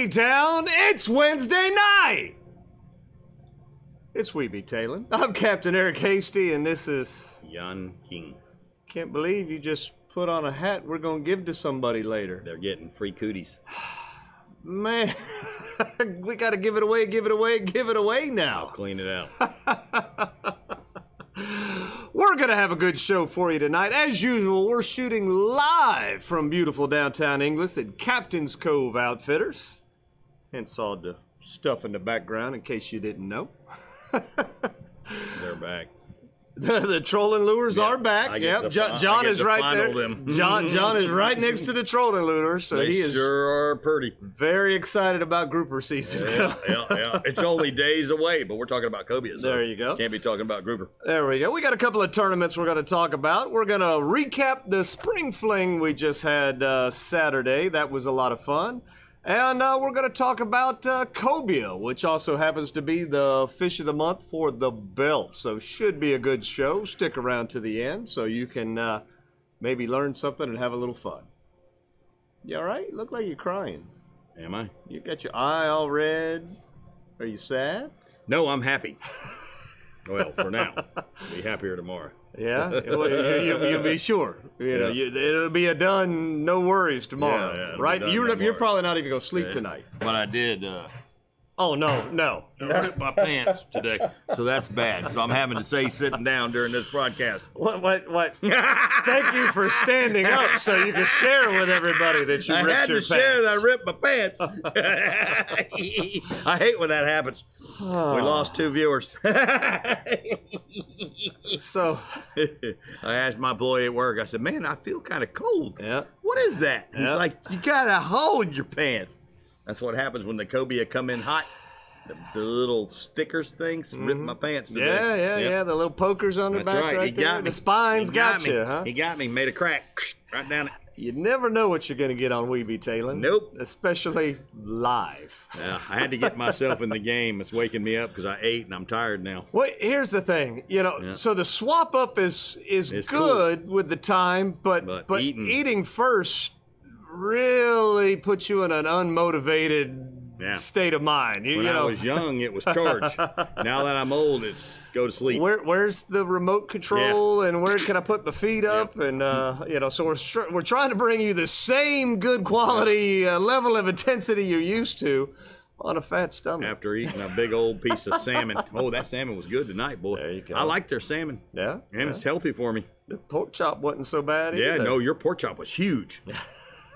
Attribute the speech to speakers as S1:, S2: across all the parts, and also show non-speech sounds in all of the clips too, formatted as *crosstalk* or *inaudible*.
S1: From Yankeetown, it's Wednesday night! It's We Be Tailing. I'm Captain Eric Hasty, and this is.
S2: John King.
S1: Can't believe you just put on a hat we're gonna give to somebody later.
S2: They're getting free cooties. *sighs*
S1: Man, *laughs* we gotta give it away, give it away, give it away
S2: I'll
S1: now.
S2: clean it out. *laughs*
S1: We're gonna have a good show for you tonight. As usual, we're shooting live from beautiful downtown Inglis at Captain's Cove Outfitters. Hence saw the stuff in the background in case you didn't know.
S2: They're back. *laughs*
S1: The, the trolling lures are back. Yep,
S2: to
S1: Jo-
S2: I
S1: John
S2: get
S1: is right there.
S2: them.
S1: John John is right *laughs* next to the trolling lures, so
S2: They
S1: he is
S2: sure are pretty.
S1: very excited about grouper season.
S2: Yeah, *laughs* yeah, yeah. It's only days away, but we're talking about cobias. so
S1: There you go.
S2: Can't be talking about grouper.
S1: There we go. We got a couple of tournaments we're going to talk about. We're going to recap the spring fling we just had uh, Saturday. That was a lot of fun. And uh, we're going to talk about uh, cobia, which also happens to be the fish of the month for the belt. So should be a good show. Stick around to the end so you can uh, maybe learn something and have a little fun. You all right? Look like you're crying.
S2: Am I?
S1: You got your eye all red. Are you sad?
S2: No, I'm happy. *laughs* Well, for now. Be happier tomorrow.
S1: Yeah, *laughs* Well, you, you, you'll be sure. You know,
S2: Yeah.
S1: you, it'll be a done. No worries tomorrow,
S2: Yeah, yeah,
S1: right? You're, you're probably not even gonna sleep tonight.
S2: But I did uh,
S1: Oh no, no.
S2: rip my pants today, so that's bad. So I'm having to say sitting down during this broadcast.
S1: What? What? What? *laughs* Thank you for standing up so you can share with everybody that you ripped pants.
S2: I
S1: ripped
S2: had
S1: your
S2: to share that I ripped my pants. *laughs* I hate when that happens. We ah. lost two viewers. *laughs*
S1: So,
S2: I asked my boy at work, I said, Man, I feel kind of cold.
S1: yeah.
S2: What is that? He's
S1: Yeah.
S2: like, You got a hole in your pants. That's what happens when the cobia come in hot. The, the little stickers things rip my pants today.
S1: Mm-hmm. Yeah, yeah,
S2: Yep.
S1: yeah. The little pokers on the
S2: That's
S1: back
S2: right.
S1: right
S2: he
S1: there.
S2: got me.
S1: The spines
S2: He
S1: got,
S2: me.
S1: you, huh?
S2: He got me. Made a crack *sniffs* right down it.
S1: You never know what you're gonna get on We Be Tailing.
S2: Nope.
S1: Especially live.
S2: Yeah, I had to get myself in the game. It's waking me up because I ate and I'm tired now.
S1: Well, here's the thing, you know.
S2: Yeah.
S1: So the swap up is is
S2: It's
S1: good with the time, but
S2: But
S1: but,
S2: eating-
S1: eating first really puts you in an unmotivated
S2: Yeah.
S1: state of mind. You,
S2: When
S1: you
S2: I was young, it was charge. *laughs* now that I'm old, it's go to sleep.
S1: where where's the remote control and where can I put my feet up and uh, you know, so we're str- we're trying to bring you the same good quality uh, level of intensity you're used to on a fat stomach.
S2: After eating a big old piece of salmon. *laughs* Oh, that salmon was good tonight, boy.
S1: There you go.
S2: I like their salmon.
S1: Yeah,
S2: And
S1: yeah.
S2: it's healthy for me.
S1: the pork chop wasn't so bad. Either.
S2: Yeah, no, your pork chop was huge. *laughs*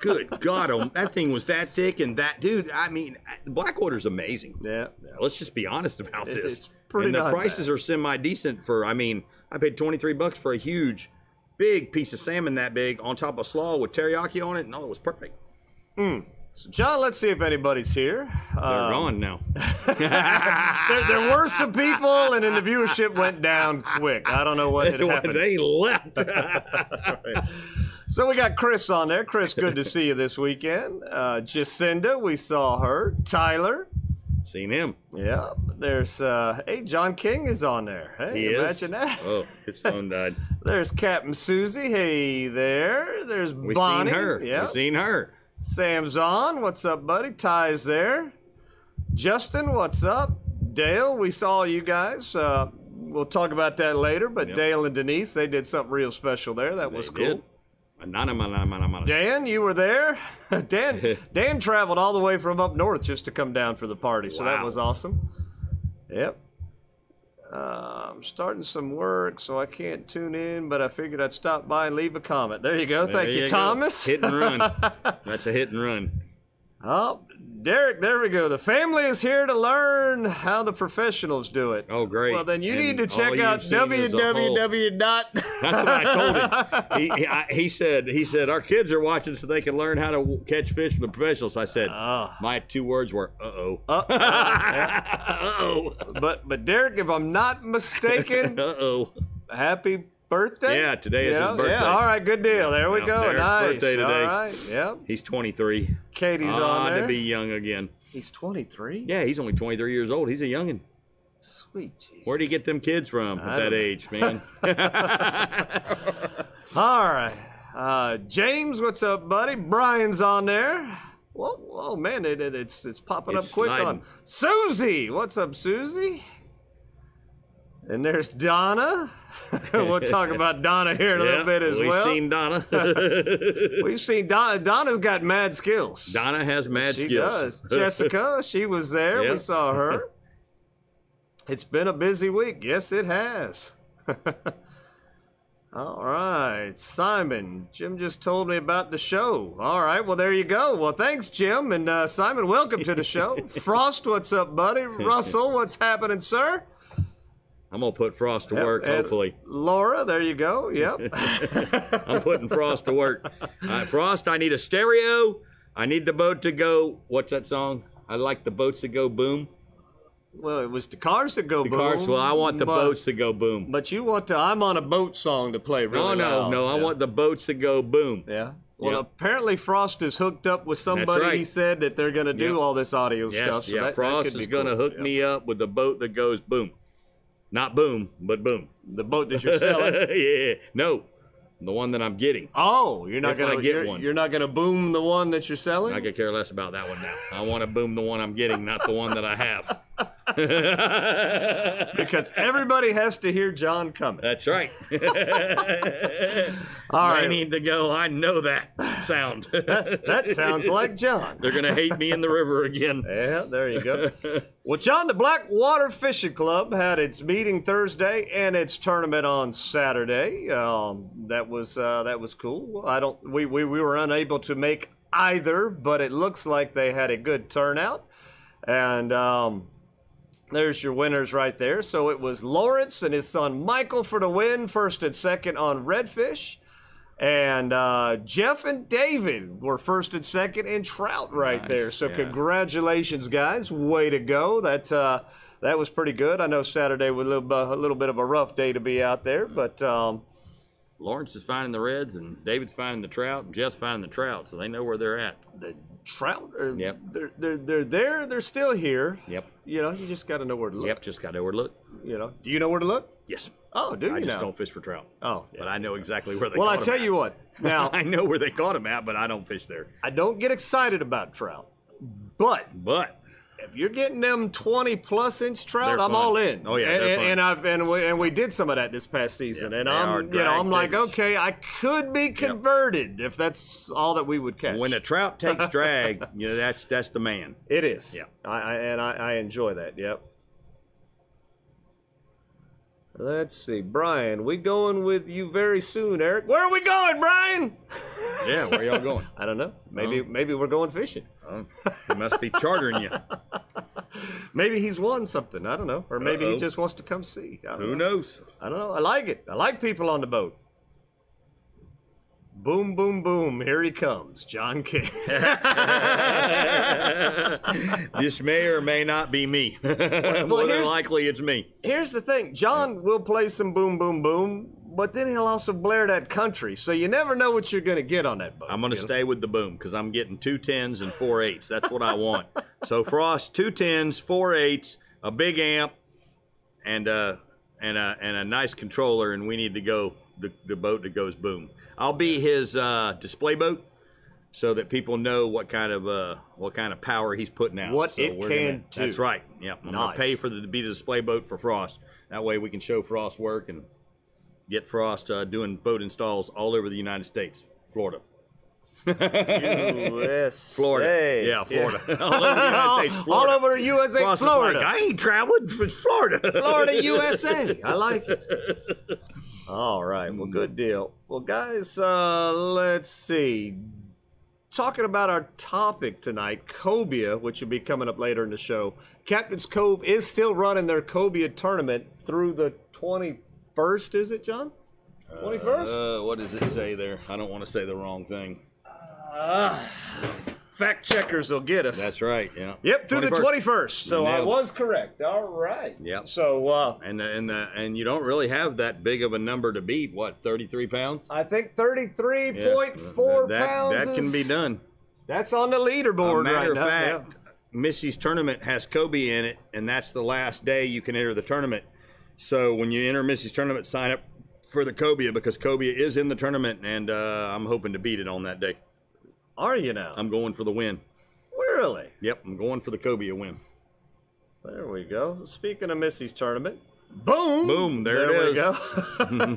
S2: Good God, um, that thing was that thick and that, dude. I mean, Blackwater's amazing.
S1: Yeah.
S2: Let's just be honest about
S1: It-
S2: this.
S1: it's pretty
S2: and the prices
S1: bad.
S2: are semi decent for. I mean, I paid twenty three bucks for a huge, big piece of salmon that big on top of slaw with teriyaki on it. No, it was perfect.
S1: So John, let's see if anybody's here.
S2: They're
S1: Uh,
S2: gone now. *laughs*
S1: there, there were some people, and then the viewership went down quick. I don't know what had *laughs* happened.
S2: they left. *laughs*
S1: So we got Chris on there. Chris, good to *laughs* see you this weekend. Uh, Jacinda, we saw her. Tyler,
S2: Seen him.
S1: yeah. There's uh, hey, John King is on there. Hey,
S2: He is.
S1: imagine that.
S2: Oh, his phone died. *laughs*
S1: There's Captain Susie. Hey there. There's
S2: We
S1: Bonnie.
S2: seen her.
S1: Yeah.
S2: We seen her.
S1: Sam's on. What's up, buddy? Ty's there. Justin, what's up? Dale, we saw you guys. Uh, we'll talk about that later, but
S2: Yep.
S1: Dale and Denise, they did something real special there. That was cool.
S2: did.
S1: Dan, you were there. *laughs* Dan, *laughs* Dan traveled all the way from up north just to come down for the party, so that was awesome. Yep. Uh, I'm starting some work, so I can't tune in, but I figured I'd stop by and leave a comment. There you go. Thank
S2: There
S1: you,
S2: go.
S1: Thomas.
S2: Hit and run. *laughs* That's a hit and run.
S1: Oh, Derek, there we go. The family is here to learn how the professionals do it.
S2: Oh, great.
S1: Well, then you
S2: And
S1: need to check out
S2: seen is a whole-
S1: www. dot. *laughs*
S2: That's what I told him. *laughs* He, he, I, he said, he said, our kids are watching so they can learn how to catch fish for the professionals. I said,
S1: Ah.
S2: my two words were, uh-oh.
S1: Uh-oh. *laughs*
S2: Uh-oh.
S1: but but Derek, if I'm not mistaken,
S2: Uh-oh.
S1: happy birthday.
S2: Yeah, today is
S1: Yeah,
S2: his birthday.
S1: Yeah, all right, good deal. There we
S2: Yeah,
S1: go.
S2: Derek's
S1: nice.
S2: birthday today.
S1: All right. Yep.
S2: He's 23.
S1: Katie's
S2: Ah,
S1: on there.
S2: to be young again.
S1: He's 23.
S2: Yeah, he's only 23 years old. He's a youngin'.
S1: Sweet Jesus.
S2: Where'd he get them kids from at that
S1: know.
S2: age, man? *laughs* *laughs*
S1: All right. Uh, James, what's up, buddy? Brian's on there. Whoa, whoa, man, it, it- it's it's popping
S2: It's
S1: up quick
S2: sliding.
S1: on Susie. What's up, Susie? And there's Donna. *laughs* we'll talk about Donna here in a little bit as well. *laughs* *laughs*
S2: we've seen Donna.
S1: We've seen Donna. Donna's got mad skills.
S2: Donna has mad
S1: she
S2: skills.
S1: does. Jessica, she was there. We saw her. It's been a busy week. Yes, it has. All right, Simon. Jim just told me about the show. All right, well there you go. Well, thanks, Jim and uh, Simon. Welcome to the show. Frost, what's up, buddy? Russell, what's happening, sir?
S2: I'm gonna put Frost to work. Hopefully,
S1: Laura, there you go. *laughs* Yep.
S2: I'm putting Frost to work. Uh, Frost, I need a stereo. I need the boat to go. What's that song? I like the boats to go boom.
S1: well, it was the cars that go
S2: The
S1: boom.
S2: cars. Well, I want the
S1: but-
S2: boats to go boom.
S1: But you want to? I'm on a boat song to play. Really
S2: No, no,
S1: loud.
S2: no. I
S1: Yeah.
S2: want the boats to go boom.
S1: Yeah. Well,
S2: Yep.
S1: apparently Frost is hooked up with somebody.
S2: right.
S1: He said that they're going to do
S2: Yep.
S1: all this audio
S2: Yes,
S1: stuff. So
S2: yeah.
S1: that, that
S2: Frost
S1: be
S2: is gonna hook
S1: Yeah.
S2: me up with the boat that goes boom. Not boom, but boom.
S1: The boat that you're selling. *laughs*
S2: yeah. No, the one that I'm getting.
S1: oh, you're not
S2: If I
S1: to
S2: get
S1: you're,
S2: one.
S1: You're not going to boom the one that you're selling.
S2: I could care less about that one now. I want to boom the one I'm getting, not the one that I have. *laughs*
S1: because everybody has to hear John coming.
S2: That's right. *laughs*
S1: All
S2: I need to go. I know that sound. *laughs*
S1: that sounds like John.
S2: They're gonna hate me in the river again.
S1: Yeah, there you go. well, John, the Blackwater Fishing Club had its meeting Thursday and its tournament on Saturday. Um, that was uh, that was cool. I don't we, we we were unable to make either, but it looks like they had a good turnout. And um, there's your winners right there. So it was Lawrence and his son Michael for the win, first and second on Redfish. And uh, Jeff and David were first and second in trout right
S2: Nice,
S1: there. So
S2: yeah.
S1: congratulations, guys! Way to go. That uh, that was pretty good. I know Saturday was a little, a little bit of a rough day to be out there, but um,
S2: Lawrence is finding the reds, and David's finding the trout, and Jeff's finding the trout, so they know where they're at.
S1: the trout, are,
S2: Yep.
S1: they're, they're they're there. They're still here.
S2: Yep.
S1: You know, you just got to know where to look.
S2: Yep. Just got to know where to look.
S1: You know, do you know where to look?
S2: Yes.
S1: Oh, do you
S2: I just
S1: now?
S2: don't fish for trout.
S1: Oh,
S2: But I know exactly where they.
S1: well, I tell
S2: at.
S1: you what. *laughs* Now,
S2: I know where they caught them at, but I don't fish there.
S1: I don't get excited about trout, but
S2: But
S1: if you're getting them 20 plus inch trout, I'm all in.
S2: Oh, yeah,
S1: and, and, and I've and we, and we did some of that this past season,
S2: Yeah,
S1: and I'm you know I'm like okay, I could be converted if that's all that we would catch.
S2: when a trout *laughs* takes drag, you know that's that's the man.
S1: it is,
S2: Yeah.
S1: I, I and I, I enjoy that. Yep. Let's see, Brian. We going with you very soon, Eric. Where are we going, Brian?
S2: Yeah, where y'all going? *laughs*
S1: I don't know. Maybe maybe we're going fishing.
S2: Oh, he must be chartering you. *laughs*
S1: Maybe he's won something. I don't know. Or maybe he
S2: Uh-oh.
S1: just wants to come see.
S2: Who
S1: know.
S2: knows?
S1: I don't know. I like it. I like people on the boat. Boom, boom, boom. Here he comes. John King. *laughs*
S2: this may or may not be me. *laughs* More than likely, it's me.
S1: Here's the thing John will play some boom, boom, boom, but then he'll also blare that country. So you never know what you're going to get on that boat.
S2: I'm going to stay with the boom because I'm getting two tens and four eights. That's what I want. *laughs* so Frost, two tens, four eights, a big amp, and uh and a and a nice controller, and we need to go the, the boat that goes boom. I'll be his uh, display boat. So that people know what kind of uh, what kind of power he's putting out.
S1: What
S2: So
S1: it can
S2: gonna-
S1: do.
S2: That's right. Yeah, I'm gonna pay for the to be the display boat for Frost. That way we can show Frost work and get Frost uh, doing boat installs all over the United States, Florida.
S1: USA.
S2: Florida. Yeah, Florida. All over the United *laughs* States,
S1: All
S2: Florida.
S1: over USA,
S2: is
S1: Florida.
S2: like, I ain't traveling for Florida.
S1: Florida, USA. I like it. *laughs* All right. Well, good deal. Well, guys, uh, let's see. Talking about our topic tonight, Cobia, which will be coming up later in the show. Captain's Cove is still running their Cobia tournament through the 21st, is it, John? 21st?
S2: Uh, what does it say there? I don't want to say the wrong thing.
S1: Fact checkers will get us.
S2: That's right. Yeah.
S1: Yep, through the
S2: 21st.
S1: 21st. So I was correct. All right.
S2: Yep.
S1: So uh,
S2: And and the, and you don't really have that big of a number to beat. What, 33 pounds?
S1: I think
S2: Yeah.
S1: 33.4
S2: that,
S1: pounds.
S2: That can be done.
S1: That's on the leaderboard
S2: A matter
S1: right
S2: of
S1: now.
S2: fact, Missy's tournament has Kobe in it, and that's the last day you can enter the tournament. So when you enter Missy's tournament, sign up for the Cobia because Cobia is in the tournament, and uh, I'm hoping to beat it on that day.
S1: Are you now?
S2: I'm going for the win.
S1: really?
S2: Yep, I'm going for the Cobia win.
S1: There we go. Speaking of Missy's tournament, boom,
S2: Boom, there it
S1: we go.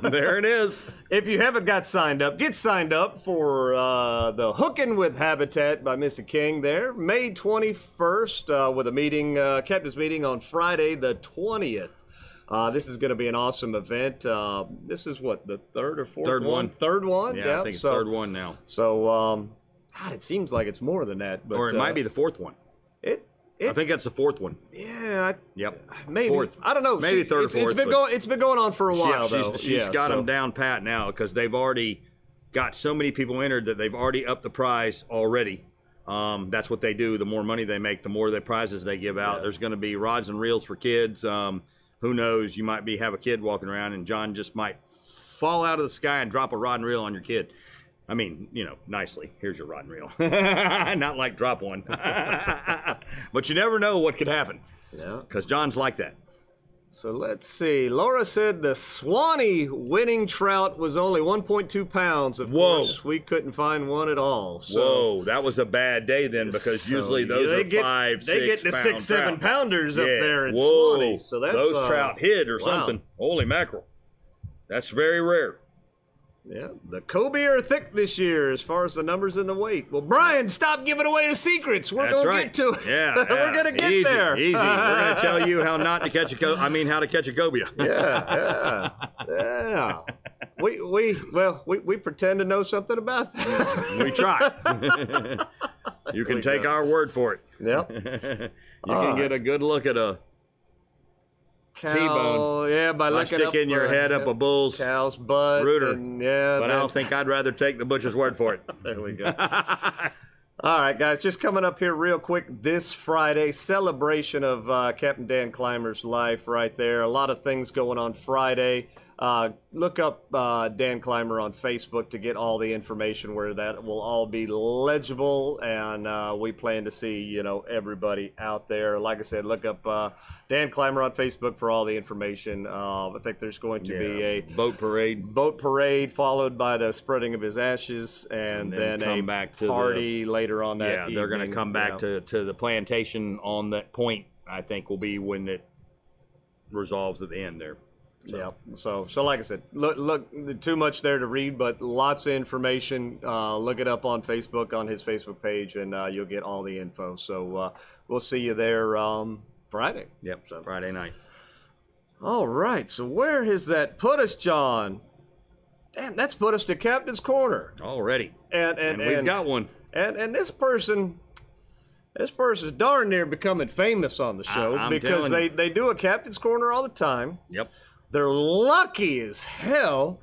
S1: *laughs* *laughs*
S2: there it is.
S1: if you haven't got signed up, get signed up for uh, the Hooking with Habitat by Missy King. There, May 21st, uh, with a meeting, uh, captain's meeting on Friday the 20th. Uh, this is going to be an awesome event. Uh, this is what the third or fourth
S2: Third one.
S1: Third one.
S2: Yeah, I think it's
S1: so,
S2: third one now.
S1: So, um, God, it seems like it's more than that. But,
S2: or it
S1: uh,
S2: might be the fourth one.
S1: it. It
S2: I think that's the fourth one.
S1: Yeah, I-
S2: Yep.
S1: maybe.
S2: Fourth.
S1: I don't know.
S2: Maybe
S1: She-
S2: third or
S1: it's, it's
S2: fourth,
S1: been going. It's been going on for a
S2: She-
S1: while
S2: she's
S1: though.
S2: she's
S1: yeah,
S2: got
S1: so-
S2: them down pat now because they've already got so many people entered that they've already upped the prize already. Um, that's what they do. The more money they make, the more the prizes they give out.
S1: Yeah.
S2: There's going to be rods and reels for kids. Um, who knows? You might be have a kid walking around, and John just might fall out of the sky and drop a rod and reel on your kid. I mean, you know, nicely. Here's your rod and reel. *laughs* Not like drop one. *laughs* but you never know what could happen
S1: Yeah.
S2: because John's like that.
S1: So let's see. Laura said the Suwannee winning trout was only 1.2 pounds. Of
S2: Whoa.
S1: course, we couldn't find one at all. So,
S2: Whoa, that was a bad day then because
S1: so
S2: usually those are
S1: get,
S2: five,
S1: They
S2: six
S1: get the six, seven
S2: trout.
S1: pounders up
S2: Yeah.
S1: there in
S2: Whoa,
S1: Suwannee. So that's
S2: those
S1: uh,
S2: trout hit or
S1: wow.
S2: something. Holy mackerel, that's very rare.
S1: Yeah, the Kobe are thick this year as far as the numbers and the weight. Well, Brian, stop giving away the secrets. We're
S2: That's
S1: gonna get to it.
S2: Yeah, *laughs*
S1: we're gonna get
S2: easy,
S1: there.
S2: Easy. *laughs* We're gonna tell you how not to catch a. Co- I mean, how to catch a cobia.
S1: yeah, yeah, yeah. *laughs* We we well we, we pretend to know something about that.
S2: we try. you can
S1: we
S2: take
S1: go.
S2: our word for it.
S1: yep.
S2: You
S1: All
S2: can get a good look at a
S1: Cow,
S2: T-bone.
S1: Yeah, by
S2: by
S1: looking
S2: sticking
S1: up,
S2: your
S1: uh,
S2: head up a bull's.
S1: cow's butt.
S2: rooter.
S1: and, yeah,
S2: But I don't think I'd rather take the butcher's word for it. *laughs*
S1: There we go. *laughs* All right, guys, just coming up here real quick this Friday, celebration of uh, Captain Dan Clymer's life right there. A lot of things going on Friday. Uh, look up uh, Dan Clymer on Facebook to get all the information where that will all be legible, and uh, we plan to see you know everybody out there. Like I said, look up uh, Dan Clymer on Facebook for all the information. Uh, I think there's going to be a
S2: boat parade.
S1: boat parade followed by the spreading of his ashes and,
S2: And then
S1: then, a
S2: back to the-
S1: party later on that
S2: Yeah, they're going to come back
S1: yeah.
S2: to, to the plantation on that point. I think will be when it resolves at the end there.
S1: Yeah so so like i said look look too much there to read but lots of information. Uh, look it up on facebook on his facebook page and uh, you'll get all the info. So uh, we'll see you there um, friday.
S2: Yep, Friday night.
S1: all right. So where has that put us john? Damn that's put us to captain's corner.
S2: Already,
S1: and and,
S2: and we've got one.
S1: And and this person, this person's darn near becoming famous on the show
S2: I'm
S1: because they they do a captain's corner all the time.
S2: Yep,
S1: They're lucky as hell.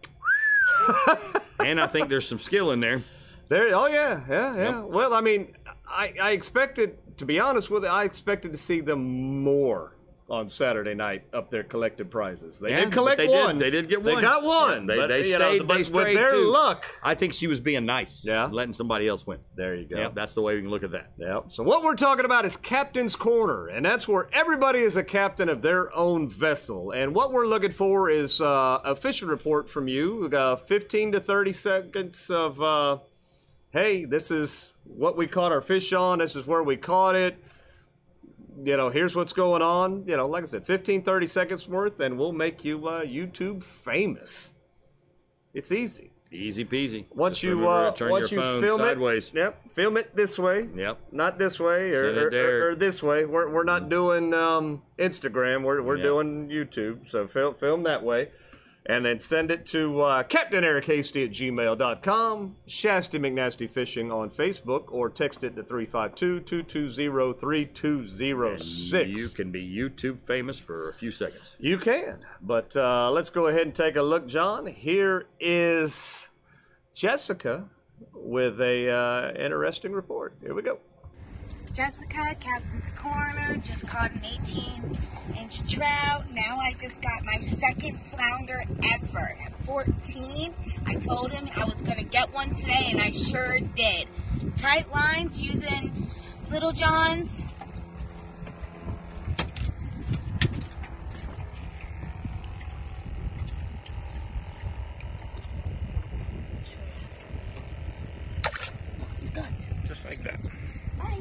S1: *laughs*
S2: and I think there's some skill in there.
S1: There. Oh yeah, yeah, yeah. Well, I mean, I I expected to be honest with you, I expected to see them more on Saturday night up there collecting prizes. They
S2: Yeah,
S1: did collect
S2: they did-
S1: one.
S2: they did get one.
S1: They got one.
S2: Yeah, they-
S1: but,
S2: they
S1: know,
S2: stayed-
S1: but
S2: they
S1: with their
S2: too.
S1: luck.
S2: I think she was being nice.
S1: Yeah.
S2: letting somebody else win.
S1: There you go.
S2: Yep, that's the way we can look at that.
S1: Yep. So what we're talking about is Captain's Corner, and that's where everybody is a captain of their own vessel. And what we're looking for is uh, a fishing report from you, uh, 15 to 30 seconds of, uh, hey, this is what we caught our fish on. This is where we caught it. You know, here's what's going on. You know, like I said, 15, 30 seconds worth, and we'll make you uh, YouTube famous. It's easy.
S2: Easy peasy.
S1: Once
S2: Just
S1: you uh, once
S2: your
S1: you
S2: phone
S1: film
S2: sideways.
S1: it, yep, film it this way.
S2: Yep.
S1: Not this way or, or, or, or this way. We're, we're not doing um, Instagram. We're, we're
S2: Yep.
S1: doing YouTube. So film, film that way. And then send it to uh, Captain Eric Hasty at gmail.com, Shasty McNasty Fishing on Facebook, or text it to 352 220 3206.
S2: You can be YouTube famous for a few seconds.
S1: You can. But uh, let's go ahead and take a look, John. Here is Jessica with a uh, interesting report. Here we go.
S3: Jessica, Captain's Corner, just caught an 18 inch trout. Now I just got my second flounder ever. At 14, I told him I was going to get one today, and I sure did. Tight lines using Little John's. He's done.
S2: Just like that.
S3: Bye.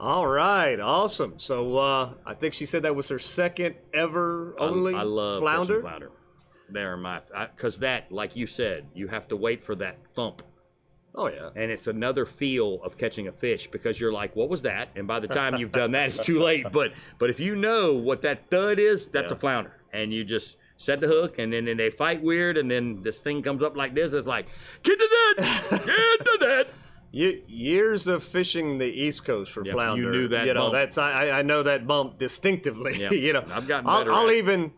S1: All right, awesome. So uh, I think she said that was her second ever only
S2: I, I love
S1: flounder.
S2: flounder. They're my because that, like you said, you have to wait for that thump,
S1: Oh yeah.
S2: and it's another feel of catching a fish because you're like, "What was that?" And by the time you've done that, it's too late. *laughs* But but if you know what that thud is, that's
S1: Yeah.
S2: a flounder, and you just set the hook, and then, then they fight weird, and then this thing comes up like this. It's like, "Get the net, get the net." *laughs*
S1: Ye- years of fishing the East Coast for
S2: Yep, you knew that
S1: You know
S2: bump.
S1: that's I I- know that bump distinctively.
S2: Yep, *laughs*
S1: you know
S2: I've gotten
S1: I'll,
S2: better
S1: I'll
S2: it.
S1: even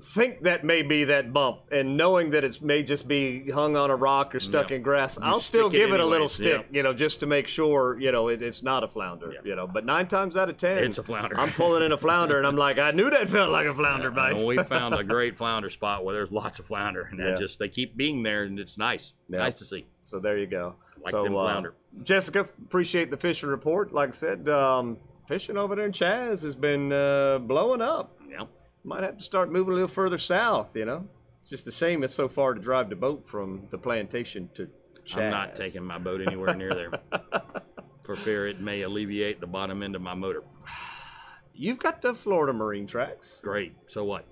S1: think that may be that bump, and knowing that it may just be hung on a rock or stuck
S2: Yep.
S1: in grass,
S2: You
S1: I'll still
S2: stick it
S1: give it a little stick. You know, just to make sure you know it, it's not a flounder. You know, but nine times out of ten,
S2: It's a flounder.
S1: I'm pulling in a flounder, and I'm like, I knew that felt like a flounder bite.
S2: And we *laughs* found a great flounder spot where there's lots of flounder, and
S1: Yeah.
S2: just they keep being there, and it's nice,
S1: Yeah.
S2: nice to see.
S1: So there you go.
S2: Like
S1: so,
S2: them
S1: uh. Jessica, appreciate the fishing report. Like I said, um, fishing over there in Chaz has been uh, blowing up.
S2: Yeah.
S1: Might have to start moving a little further south, you know? It's just the shame it's so far to drive the boat from the plantation to Chaz.
S2: I'm not taking my boat anywhere near there *laughs* for fear it may alleviate the bottom end of my motor. *sighs*
S1: You've got the Florida Marine tracks.
S2: Great. So what?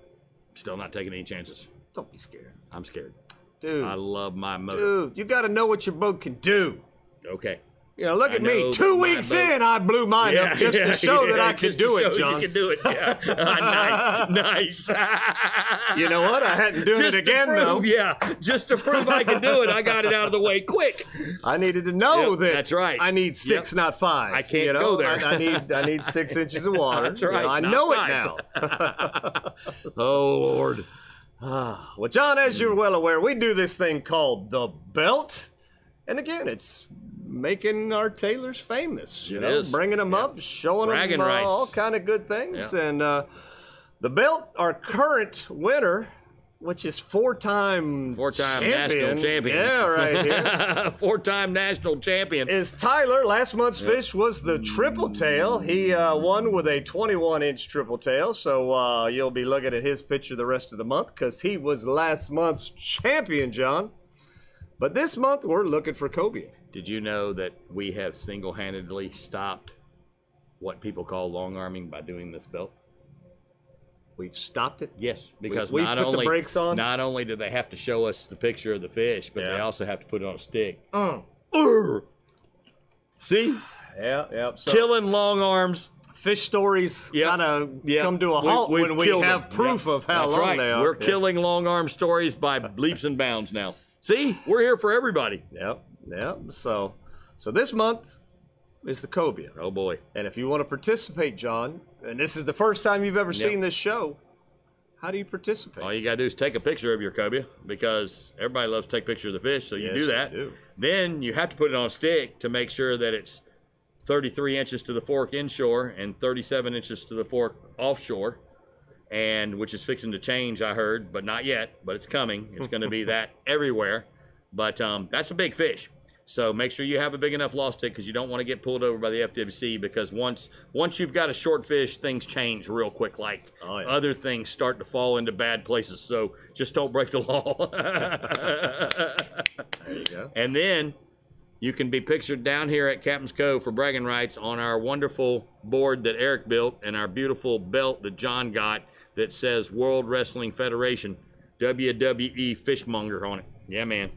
S2: Still not taking any chances.
S1: Don't be scared.
S2: I'm scared.
S1: Dude,
S2: I love my motor.
S1: dude, you got to know what your boat can do.
S2: Okay.
S1: You know, look
S2: I
S1: at me. Two weeks in, I blew mine up just
S2: yeah,
S1: to show that I
S2: to
S1: do it, John.
S2: You can do it. Yeah. Uh, nice. *laughs* Nice.
S1: You know what? I hadn't done it again,
S2: to
S1: though.
S2: Yeah, just to prove I can do it, I got it out of the way quick.
S1: I needed to know
S2: Yep,
S1: that.
S2: that's right.
S1: I need six,
S2: Yep.
S1: not five.
S2: I can't
S1: you know?
S2: go there.
S1: I, I need I need six *laughs* inches of water.
S2: That's
S1: You know,
S2: right,
S1: I know
S2: five.
S1: it now. *laughs*
S2: Oh Lord.
S1: Ah, well, John, as you're well aware, we do this thing called the belt, and again, it's making our tailors famous. You
S2: It
S1: know,
S2: is.
S1: bringing them up, showing
S2: Bragging
S1: them uh, all kind of good things,
S2: Yeah.
S1: and uh, the belt, our current winner. Which is four-time
S2: Four-time
S1: champion.
S2: national champion.
S1: Yeah, right here. *laughs*
S2: Four-time national champion.
S1: is Tyler. Last month's fish was the triple tail. He uh, won with a 21 inch triple tail. So uh, you'll be looking at his picture the rest of the month because he was last month's champion, John. But this month we're looking for Cobia.
S2: Did you know that we have single-handedly stopped what people call long arming by doing this belt?
S1: We've stopped it.
S2: Yes, because
S1: we
S2: not
S1: put the brakes on?
S2: not only do they have to show us the picture of the fish, but they also have to put it on a stick.
S1: Mm.
S2: Urgh. See,
S1: Yeah, yeah. So
S2: killing long arms.
S1: fish stories
S2: Yep.
S1: kind of
S2: Yep.
S1: come to a halt
S2: we've
S1: when we have
S2: them.
S1: proof
S2: Yep.
S1: of how
S2: That's
S1: long
S2: right.
S1: they are.
S2: We're
S1: Yeah.
S2: killing long arm stories by leaps and bounds now. See, we're here for everybody.
S1: Yep, yep. So, so this month is the Cobia.
S2: Oh boy.
S1: And if you want to participate, John, and this is the first time you've ever
S2: Yep.
S1: seen this show, how do you participate?
S2: All you gotta do is take a picture of your cobia because everybody loves to take pictures of the fish, so you
S1: Yes,
S2: do
S1: you
S2: that.
S1: do.
S2: Then you have to put it on a stick to make sure that it's 33 inches to the fork inshore and 37 inches to the fork offshore, and which is fixing to change, I heard, but not yet. But it's coming. It's going to be *laughs* that everywhere. But um, that's a big fish. So make sure you have a big enough lost stick because you don't want to get pulled over by the FWC because once once you've got a short fish, things change real quick. Like
S1: Oh, yeah.
S2: other things start to fall into bad places. So just don't break the law. *laughs*
S1: there you go.
S2: And then you can be pictured down here at Captain's Cove for bragging rights on our wonderful board that Eric built and our beautiful belt that John got that says World Wrestling Federation. WWE fishmonger on it. Yeah, man.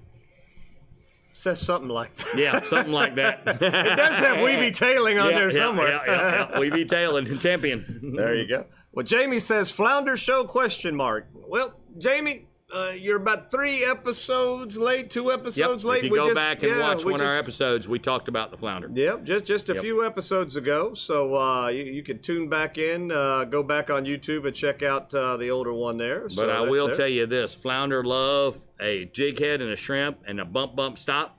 S1: Says something like that.
S2: Yeah, something like that. *laughs*
S1: It does have we be tailing on
S2: yeah,
S1: there
S2: yeah,
S1: somewhere.
S2: Yeah, yeah, yeah. We be tailing champion.
S1: There you go. Well, Jamie says flounder show question mark. Well, Jamie, uh, you're about three episodes late, two
S2: Yep.
S1: episodes
S2: If
S1: late.
S2: you
S1: We
S2: go
S1: just-
S2: back and
S1: yeah,
S2: watch one of our episodes, we talked about the flounder.
S1: Yep, just just a
S2: Yep.
S1: few episodes ago. So uh, you, you can tune back in, uh, go back on YouTube and check out uh, the older one there.
S2: But I will tell you this: flounder love a jig head and a shrimp and a bump bump stop,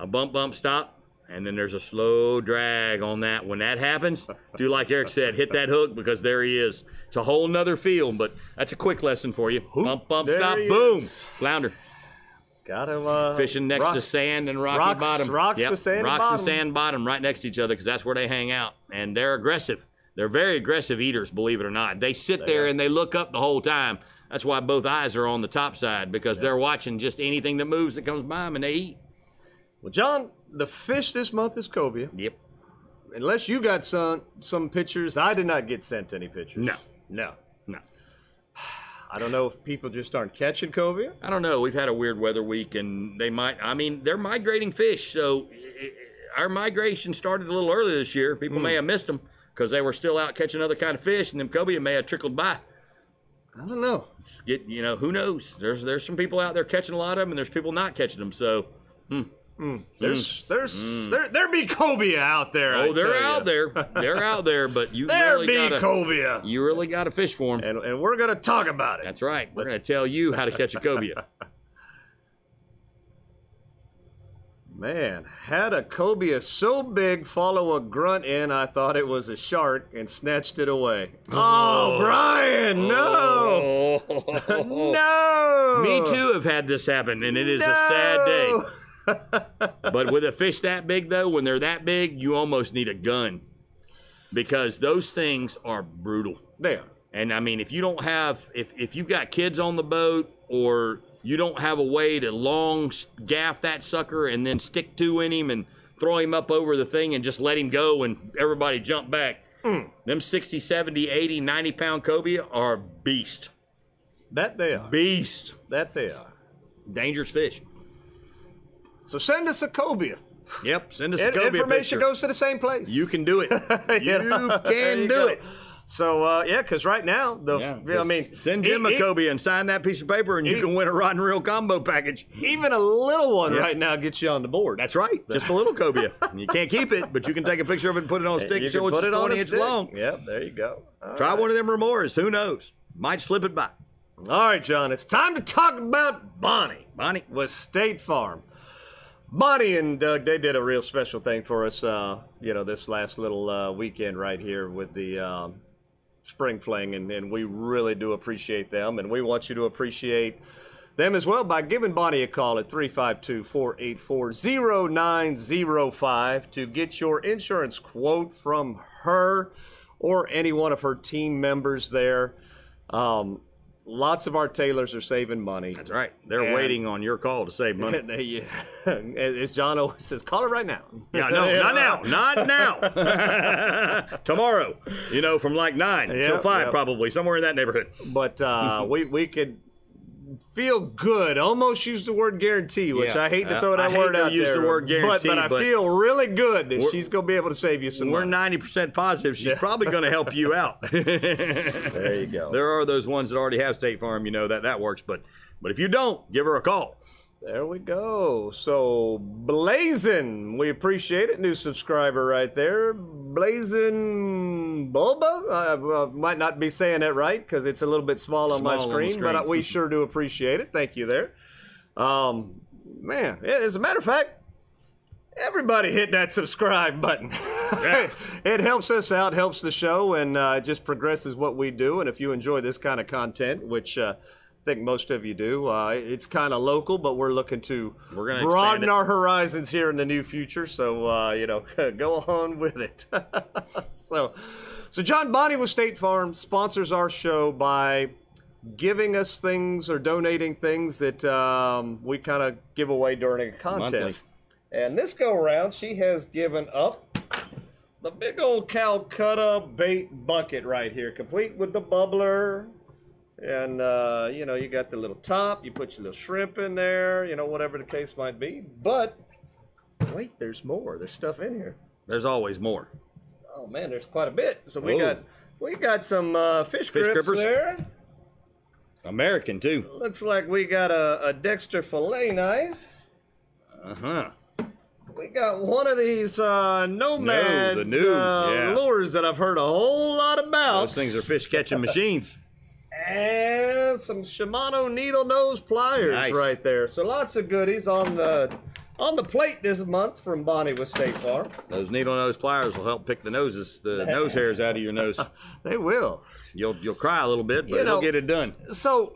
S2: a bump bump stop, and then there's a slow drag on that. When that happens, do like Eric said, hit that hook because there he is. It's a whole nother feel, but that's a quick lesson for you. Bump bump
S1: there
S2: stop, boom,
S1: is.
S2: flounder.
S1: Got him uh,
S2: Fishing next
S1: rock-
S2: to sand and rocky
S1: rocks-
S2: bottom.
S1: rocks
S2: Yep,
S1: with sandy
S2: rocks
S1: bottom.
S2: and sand bottom right next to each other because that's where they hang out. And they're aggressive. They're very aggressive eaters, believe it or not. They sit there and they look up the whole time. That's why both eyes are on the top side because they're watching just anything that moves that comes by them and they eat.
S1: Well, John, the fish this month is cobia.
S2: Yep.
S1: Unless you got some some pictures, I did not get sent any pictures.
S2: No.
S1: no.
S2: No. *sighs*
S1: I don't know if people just aren't catching cobia.
S2: I don't know. We've had a weird weather week and they might, I mean, they're migrating fish. So i- i- our migration started a little early this year. People hmm. may have missed them because they were still out catching other kind of fish and them cobia may have trickled by.
S1: I don't know.
S2: get you know who knows there's there's some people out there catching a lot of them and there's people not catching them so hmm.
S1: There's there's there there be cobia out there. I
S2: Mm. oh they're
S1: tell
S2: out
S1: ya.
S2: there they're out there but *laughs* you
S1: There
S2: really
S1: be
S2: gotta
S1: cobia,
S2: you really gotta fish for them
S1: and and we're gonna talk about it.
S2: that's right we're gonna tell you how to catch a cobia *laughs*
S1: Man, had a cobia so big follow a grunt in, I thought it was a shark and snatched it away. Oh, Brian, no, *laughs* no.
S2: me too have had this happen and it is a sad day but with a fish that big though when they're that big you almost need a gun because those things are brutal
S1: There.
S2: And I mean, if you don't have, if if you've got kids on the boat, or you don't have a way to long gaff that sucker and then stick two in him and throw him up over the thing and just let him go and everybody jump back, hmm. them 60, 70, 80, 90 pound cobia are beast.
S1: That they are.
S2: Beast.
S1: That they are.
S2: Dangerous fish.
S1: So send us a cobia.
S2: Yep. Send us a cobia
S1: information
S2: picture.
S1: goes to the same place.
S2: You can do it. *laughs* you
S1: know,
S2: can *laughs*
S1: you
S2: do
S1: go.
S2: it.
S1: So uh, yeah, because right now the
S2: Yeah,
S1: I mean
S2: send Jim
S1: e-
S2: a
S1: e-
S2: cobia and sign that piece of paper, and you can win a rotten real combo package.
S1: Even a little one
S2: Yeah.
S1: right now gets you on the board.
S2: That's right. Just a little cobia. you can't keep it, but you can take a picture of it and put it on a *laughs* stick.
S1: You
S2: show it's
S1: it on
S2: 20
S1: a
S2: inches long.
S1: Yep, there you go. All
S2: Try
S1: right.
S2: one of them remoras. Who knows? Might slip it by.
S1: All right, John. It's time to talk about Bonnie.
S2: Bonnie.
S1: with State Farm. Bonnie and Doug, they did a real special thing for us, uh, you know, this last little uh, weekend right here with the um, spring fling, and, and we really do appreciate them, and we want you to appreciate them as well by giving Bonnie a call at 352 484 0905 to get your insurance quote from her or any one of her team members there. Um, lots of our tailors are saving money.
S2: That's right. They're
S1: And-
S2: waiting on your call to save money. *laughs*
S1: Yeah. *laughs* As John always says, call it right now.
S2: Yeah, no, *laughs* not now. Not now. Tomorrow. You know, from like nine till five,
S1: yep.
S2: probably, somewhere in that neighborhood.
S1: But uh, we we could feel good. Almost use the word guarantee, which
S2: Yeah.
S1: I hate to throw that
S2: I hate
S1: word
S2: to
S1: out
S2: use
S1: there.
S2: the word guarantee,
S1: but, but I
S2: but
S1: feel really good that she's going to be able to save you some
S2: We're 90% positive she's probably going to help you out. *laughs*
S1: There you go.
S2: there are those ones that already have State Farm, you know, that that works. But but if you don't, give her a call.
S1: There we go. So Blazin, we appreciate it. New subscriber right there. Blazin Bulba. I uh, might not be saying that right because it's a little bit small on my
S2: Small on
S1: screen, but we sure do appreciate it. Thank you there. Um, man, yeah, as a matter of fact, everybody hit that subscribe button. *laughs* it helps us out, helps the show, and uh, it just progresses what we do. And if you enjoy this kind of content, which uh, think most of you do, uh, it's kind of local, but we're looking to
S2: We're
S1: broaden our horizons here in the new future. So uh, you know, *laughs* go on with it. *laughs* so, so John Bonnie with State Farm sponsors our show by giving us things or donating things that um, we kind of give away during a contest. And this go around, she has given up the big old Calcutta bait bucket right here, complete with the bubbler, And uh, you know, you got the little top. You put your little shrimp in there. You know, whatever the case might be. But wait, there's more. There's stuff in here.
S2: There's always more.
S1: Oh man, there's quite a bit. So we
S2: Oh.
S1: got we got some uh, fish,
S2: Fish
S1: grips
S2: grippers?
S1: there.
S2: American too.
S1: Looks like we got a, a Dexter fillet knife.
S2: Uh huh.
S1: We got one of these uh, Nomad
S2: the new,
S1: uh,
S2: yeah.
S1: lures that I've heard a whole lot about.
S2: Those things are fish catching machines.
S1: And some Shimano needle nose pliers
S2: Nice.
S1: right there. So lots of goodies on the on the plate this month from Bonnie with State Farm.
S2: Those needle nose pliers will help pick the noses, the *laughs* nose hairs out of your nose. *laughs*
S1: They will.
S2: You'll you'll cry a little bit, but
S1: You
S2: it'll
S1: know-
S2: get it done.
S1: So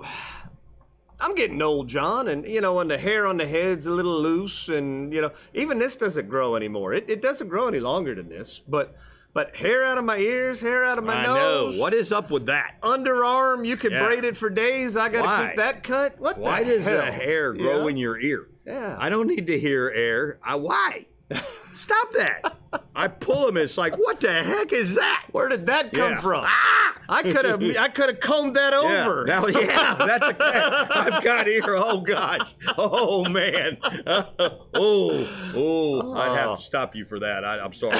S1: I'm getting old, John, and you know, and the hair on the head's a little loose, and you know, even this doesn't grow anymore. It, it doesn't grow any longer than this, but but hair out of my ears, hair out of my
S2: I
S1: nose.
S2: know. What is up with that?
S1: underarm? You could
S2: Yeah.
S1: braid it for days. I gotta
S2: Why?
S1: keep that cut. What
S2: Why
S1: the
S2: does
S1: hell?
S2: the hair grow
S1: Yeah.
S2: in your ear?
S1: Yeah.
S2: I don't need to hear air. I why? *laughs* Stop that. I pull them. It's like, what the heck is that?
S1: Where did that come
S2: Yeah.
S1: from?
S2: Ah!
S1: I could have I could have combed that
S2: Yeah,
S1: over.
S2: now, yeah, that's a I've got here. Oh gosh. Oh man. *laughs* oh, oh. I'd have to stop you for that. I, I'm sorry.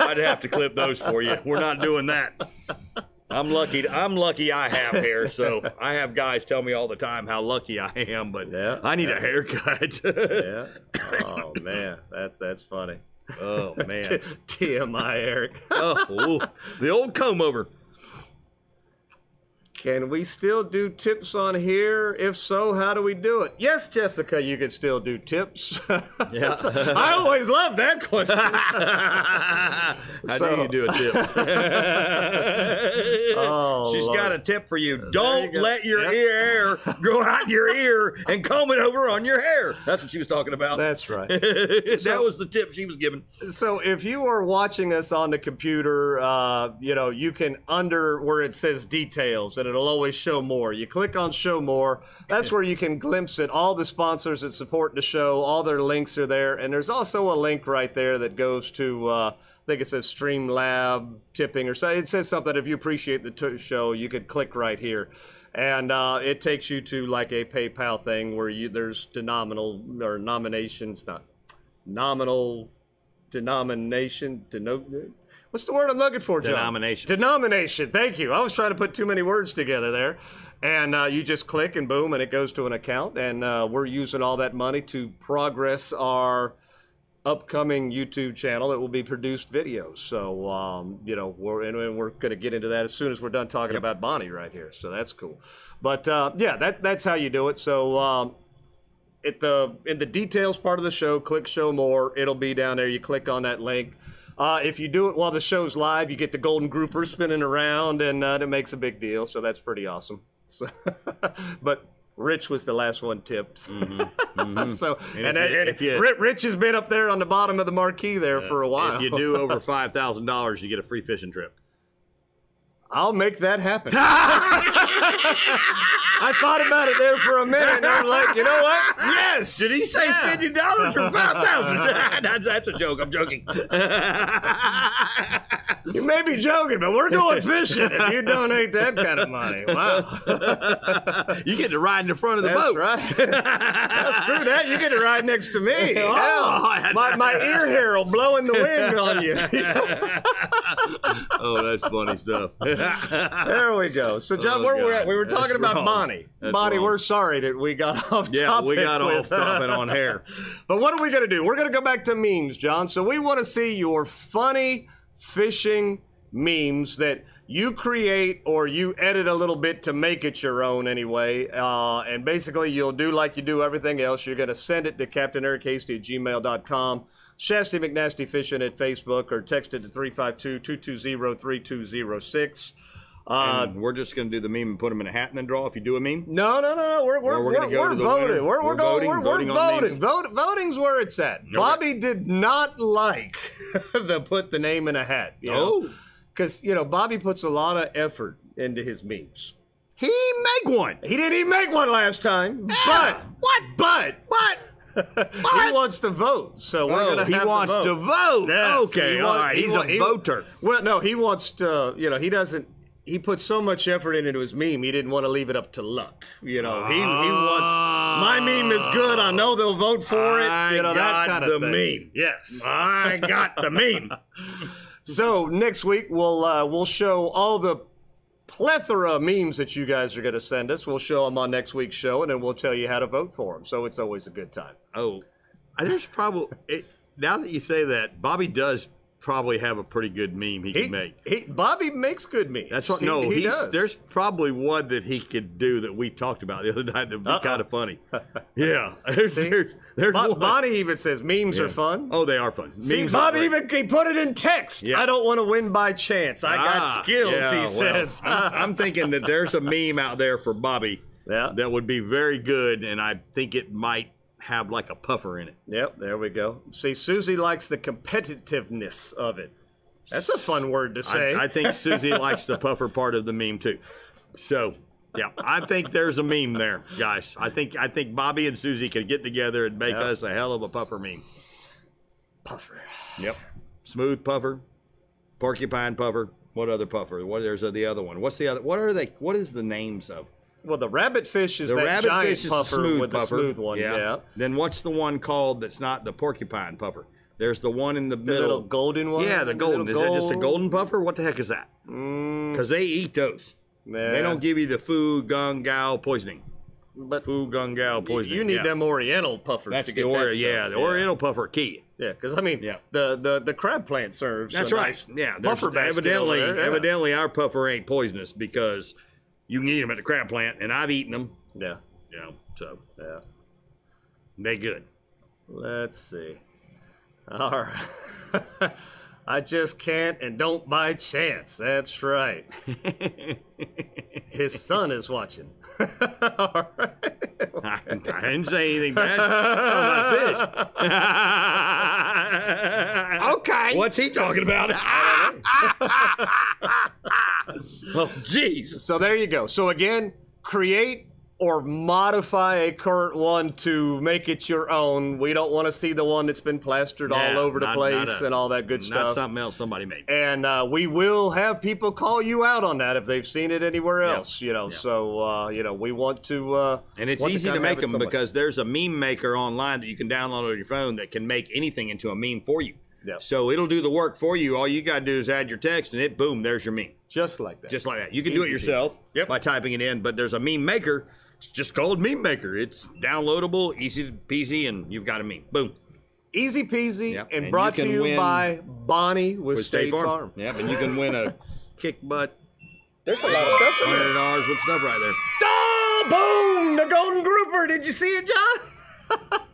S2: I'd have to clip those for you. We're not doing that. I'm lucky. I'm lucky. I have hair, so I have guys tell me all the time how lucky I am. But
S1: Yeah,
S2: I need a haircut.
S1: yeah. Oh man, that's that's funny.
S2: oh man.
S1: TMI, Eric.
S2: Oh, ooh. the old comb over.
S1: Can we still do tips on here? If so, how do we do it? Yes, Jessica, you can still do tips. *laughs*
S2: Yeah.
S1: I always love that question. *laughs*
S2: How
S1: So-
S2: do you do a tip? *laughs*
S1: Oh,
S2: She's
S1: Lord.
S2: got a tip for you. Don't
S1: go.
S2: let your
S1: Yep.
S2: ear grow out your ear and comb it over on your hair. That's what she was talking about.
S1: That's right.
S2: that
S1: So-
S2: was the tip she was giving.
S1: So if you are watching us on the computer, uh, you know, you can under where it says details and it'll always show more. You click on show more. That's where you can glimpse it. All the sponsors that support the show, all their links are there. And there's also a link right there that goes to, uh, I think it says Streamlab tipping or so. It says something. If you appreciate the t- show, you could click right here. And uh, it takes you to like a PayPal thing where you there's denominal or nominations, not nominal denomination deno- what's the word i'm looking for John?
S2: Denomination.
S1: denomination thank you i was trying to put too many words together there and uh, you just click and boom and it goes to an account and uh, we're using all that money to progress our upcoming youtube channel it will be produced videos so um, you know we're and we're going to get into that as soon as we're done talking about bonnie right here so that's cool but uh, yeah that, that's how you do it so um, at the in the details part of the show, click show more. It'll be down there. You click on that link. Uh, if you do it while the show's live, you get the golden grouper spinning around, and uh, it makes a big deal. So that's pretty awesome. So, *laughs* but Rich was the last one tipped. *laughs* so
S2: Mm-hmm. And
S1: and,
S2: if you-
S1: and
S2: if you-
S1: Rich has been up there on the bottom of the marquee there for a while.
S2: If you do over *laughs* five thousand dollars, you get a free fishing trip.
S1: I'll make that happen. *laughs* I thought about it there for a minute, and I'm like, you know what? Yes.
S2: Did he say
S1: Yeah.
S2: fifty dollars or five thousand? *laughs* *laughs* that's that's a joke. I'm joking.
S1: You may be joking, but we're going fishing if you donate that kind of money. Wow.
S2: you get to ride in the front of the
S1: That's
S2: boat.
S1: right. Now, screw that. You get to ride next to me.
S2: Oh,
S1: Hell, my, my ear hair will blow in the wind on you.
S2: Oh, that's funny stuff. *laughs*
S1: there we go. So, John,
S2: Oh,
S1: where we're at, we were talking
S2: That's
S1: about
S2: wrong.
S1: Bonnie.
S2: That's
S1: Bonnie,
S2: wrong.
S1: we're sorry that we got *laughs* off
S2: yeah,
S1: topic.
S2: we got
S1: with-
S2: off topic on hair. *laughs*
S1: But what are we going to do? We're going to go back to memes, John. So we want to see your funny fishing memes that you create or you edit a little bit to make it your own anyway. Uh, and basically, you'll do like you do everything else. You're going to send it to Captain Eric Hasty at gmail.com, Shasty McNasty Fishing at Facebook, or text it to 352 220 3206. Uh,
S2: And we're just going to do the meme and put them in a hat and then draw if you do a meme.
S1: no, no, no, no. We're we're
S2: we're
S1: we're, we're
S2: to
S1: voting. We're, we're,
S2: voting,
S1: We're,
S2: voting
S1: voting. Vote, voting's where it's at. Bobby did not like *laughs* the put the name in a hat. You
S2: Oh.
S1: because you know Bobby puts a lot of effort into his memes.
S2: He make one.
S1: He didn't even make one last time, but
S2: What?
S1: but
S2: What?
S1: He wants to vote. So we're
S2: Oh,
S1: gonna
S2: he
S1: have
S2: wants
S1: to
S2: to
S1: vote.
S2: vote.
S1: Yes,
S2: okay,
S1: he
S2: all
S1: wa- he
S2: He's a voter.
S1: Well, no, he wants to. You know, he doesn't. he put so much effort into his meme, he didn't want to leave it up to luck. You know, he, he wants my meme is good. I know they'll vote for it.
S2: I
S1: you know,
S2: got
S1: that kind of
S2: the
S1: thing.
S2: meme.
S1: Yes.
S2: I got the meme. *laughs*
S1: So next week we'll uh, we'll show all the plethora of memes that you guys are going to send us. We'll show them on next week's show, and then we'll tell you how to vote for them. So it's always a good time.
S2: Oh, I- there's probably it, now that you say that, Bobby does probably have a pretty good meme he can
S1: He,
S2: make.
S1: he Bobby makes good memes.
S2: That's what.
S1: He-
S2: no,
S1: he
S2: he's
S1: does.
S2: there's probably one that he could do that we talked about the other night that would be kind of funny. *laughs* Yeah, there's there's, there's
S1: Bo-
S2: one.
S1: Bonnie even says memes
S2: Yeah.
S1: are fun.
S2: Oh, they are fun.
S1: See,
S2: Memes
S1: Bobby even he put it in text.
S2: Yeah.
S1: I don't want to win by chance. I got
S2: Ah,
S1: skills.
S2: yeah,
S1: he
S2: well,
S1: says.
S2: I'm, I'm thinking that there's a meme out there for Bobby *laughs*
S1: yeah.
S2: that would be very good, and I think it might have like a puffer in it.
S1: Yep. There we go. See, Susie likes the competitiveness of it. That's a fun word to say.
S2: I, I think *laughs* Susie likes the puffer part of the meme too. So, yeah, I think there's a meme there, guys. I think I think Bobby and Susie could get together and make
S1: Yeah.
S2: us a hell of a puffer meme.
S1: Puffer.
S2: Yep. Smooth puffer, porcupine puffer. What other puffer? What there's the other one? What's the other? What are they? What is the names of?
S1: Well, the rabbit fish is
S2: The
S1: that
S2: rabbit
S1: giant
S2: fish is
S1: puffer
S2: smooth
S1: with
S2: puffer.
S1: the smooth one. Yeah.
S2: Then what's the one called that's not the porcupine puffer? There's the one in the
S1: The
S2: middle.
S1: little golden one.
S2: Yeah, the golden. Is
S1: little
S2: that just a golden puffer? What the heck is that?
S1: Mm,
S2: Because they eat those.
S1: yeah.
S2: They don't give you the fu gung gao poisoning.
S1: But
S2: Fu gung gao poisoning.
S1: you need
S2: yeah.
S1: them Oriental puffers
S2: That's
S1: to
S2: the
S1: get
S2: Ori-
S1: that stuff.
S2: yeah, the Oriental puffer key.
S1: Yeah, because I mean,
S2: Yeah.
S1: the, the the crab plant serves.
S2: That's right.
S1: nice
S2: yeah,
S1: puffer basket
S2: evidently,
S1: yeah.
S2: evidently, our puffer ain't poisonous because you can eat them at the crab plant, and I've eaten them.
S1: Yeah,
S2: You know, so
S1: yeah.
S2: they good.
S1: Let's see. All right. *laughs* I just can't and don't by chance. That's right. *laughs* His son is watching. All right.
S2: I, I didn't say anything bad about a fish. *laughs*
S1: Okay.
S2: What's he talking about? *laughs* oh, jeez.
S1: So there you go. So again, create or modify a current one to make it your own. We don't want to see the one that's been plastered
S2: Yeah,
S1: all over the
S2: not-
S1: place
S2: not a-
S1: and all that good
S2: Not
S1: stuff.
S2: something else somebody made.
S1: and uh, we will have people call you out on that if they've seen it anywhere
S2: Yeah.
S1: else. You know,
S2: Yeah.
S1: so uh, you know we want to. Uh,
S2: And it's easy to
S1: kinda
S2: make them
S1: somewhere.
S2: because there's a meme maker online that you can download on your phone that can make anything into a meme for you.
S1: Yeah.
S2: So it'll do the work for you. All you got to do is add your text and it, boom, there's your meme.
S1: just like that.
S2: Just like that. You can do it yourself
S1: Yep.
S2: by typing it in, but there's a meme maker. It's just called Meme Maker. It's downloadable, easy peasy, and you've got a meme. Boom.
S1: easy peasy
S2: Yep.
S1: and,
S2: And
S1: brought
S2: you
S1: to you by Bonnie with,
S2: With
S1: State, Farm.
S2: Yep, and you can win a *laughs* kick butt
S1: There's a lot of stuff. there.
S2: hundred dollars with stuff right there.
S1: Oh, boom! The golden grouper. Did you see it, John? *laughs*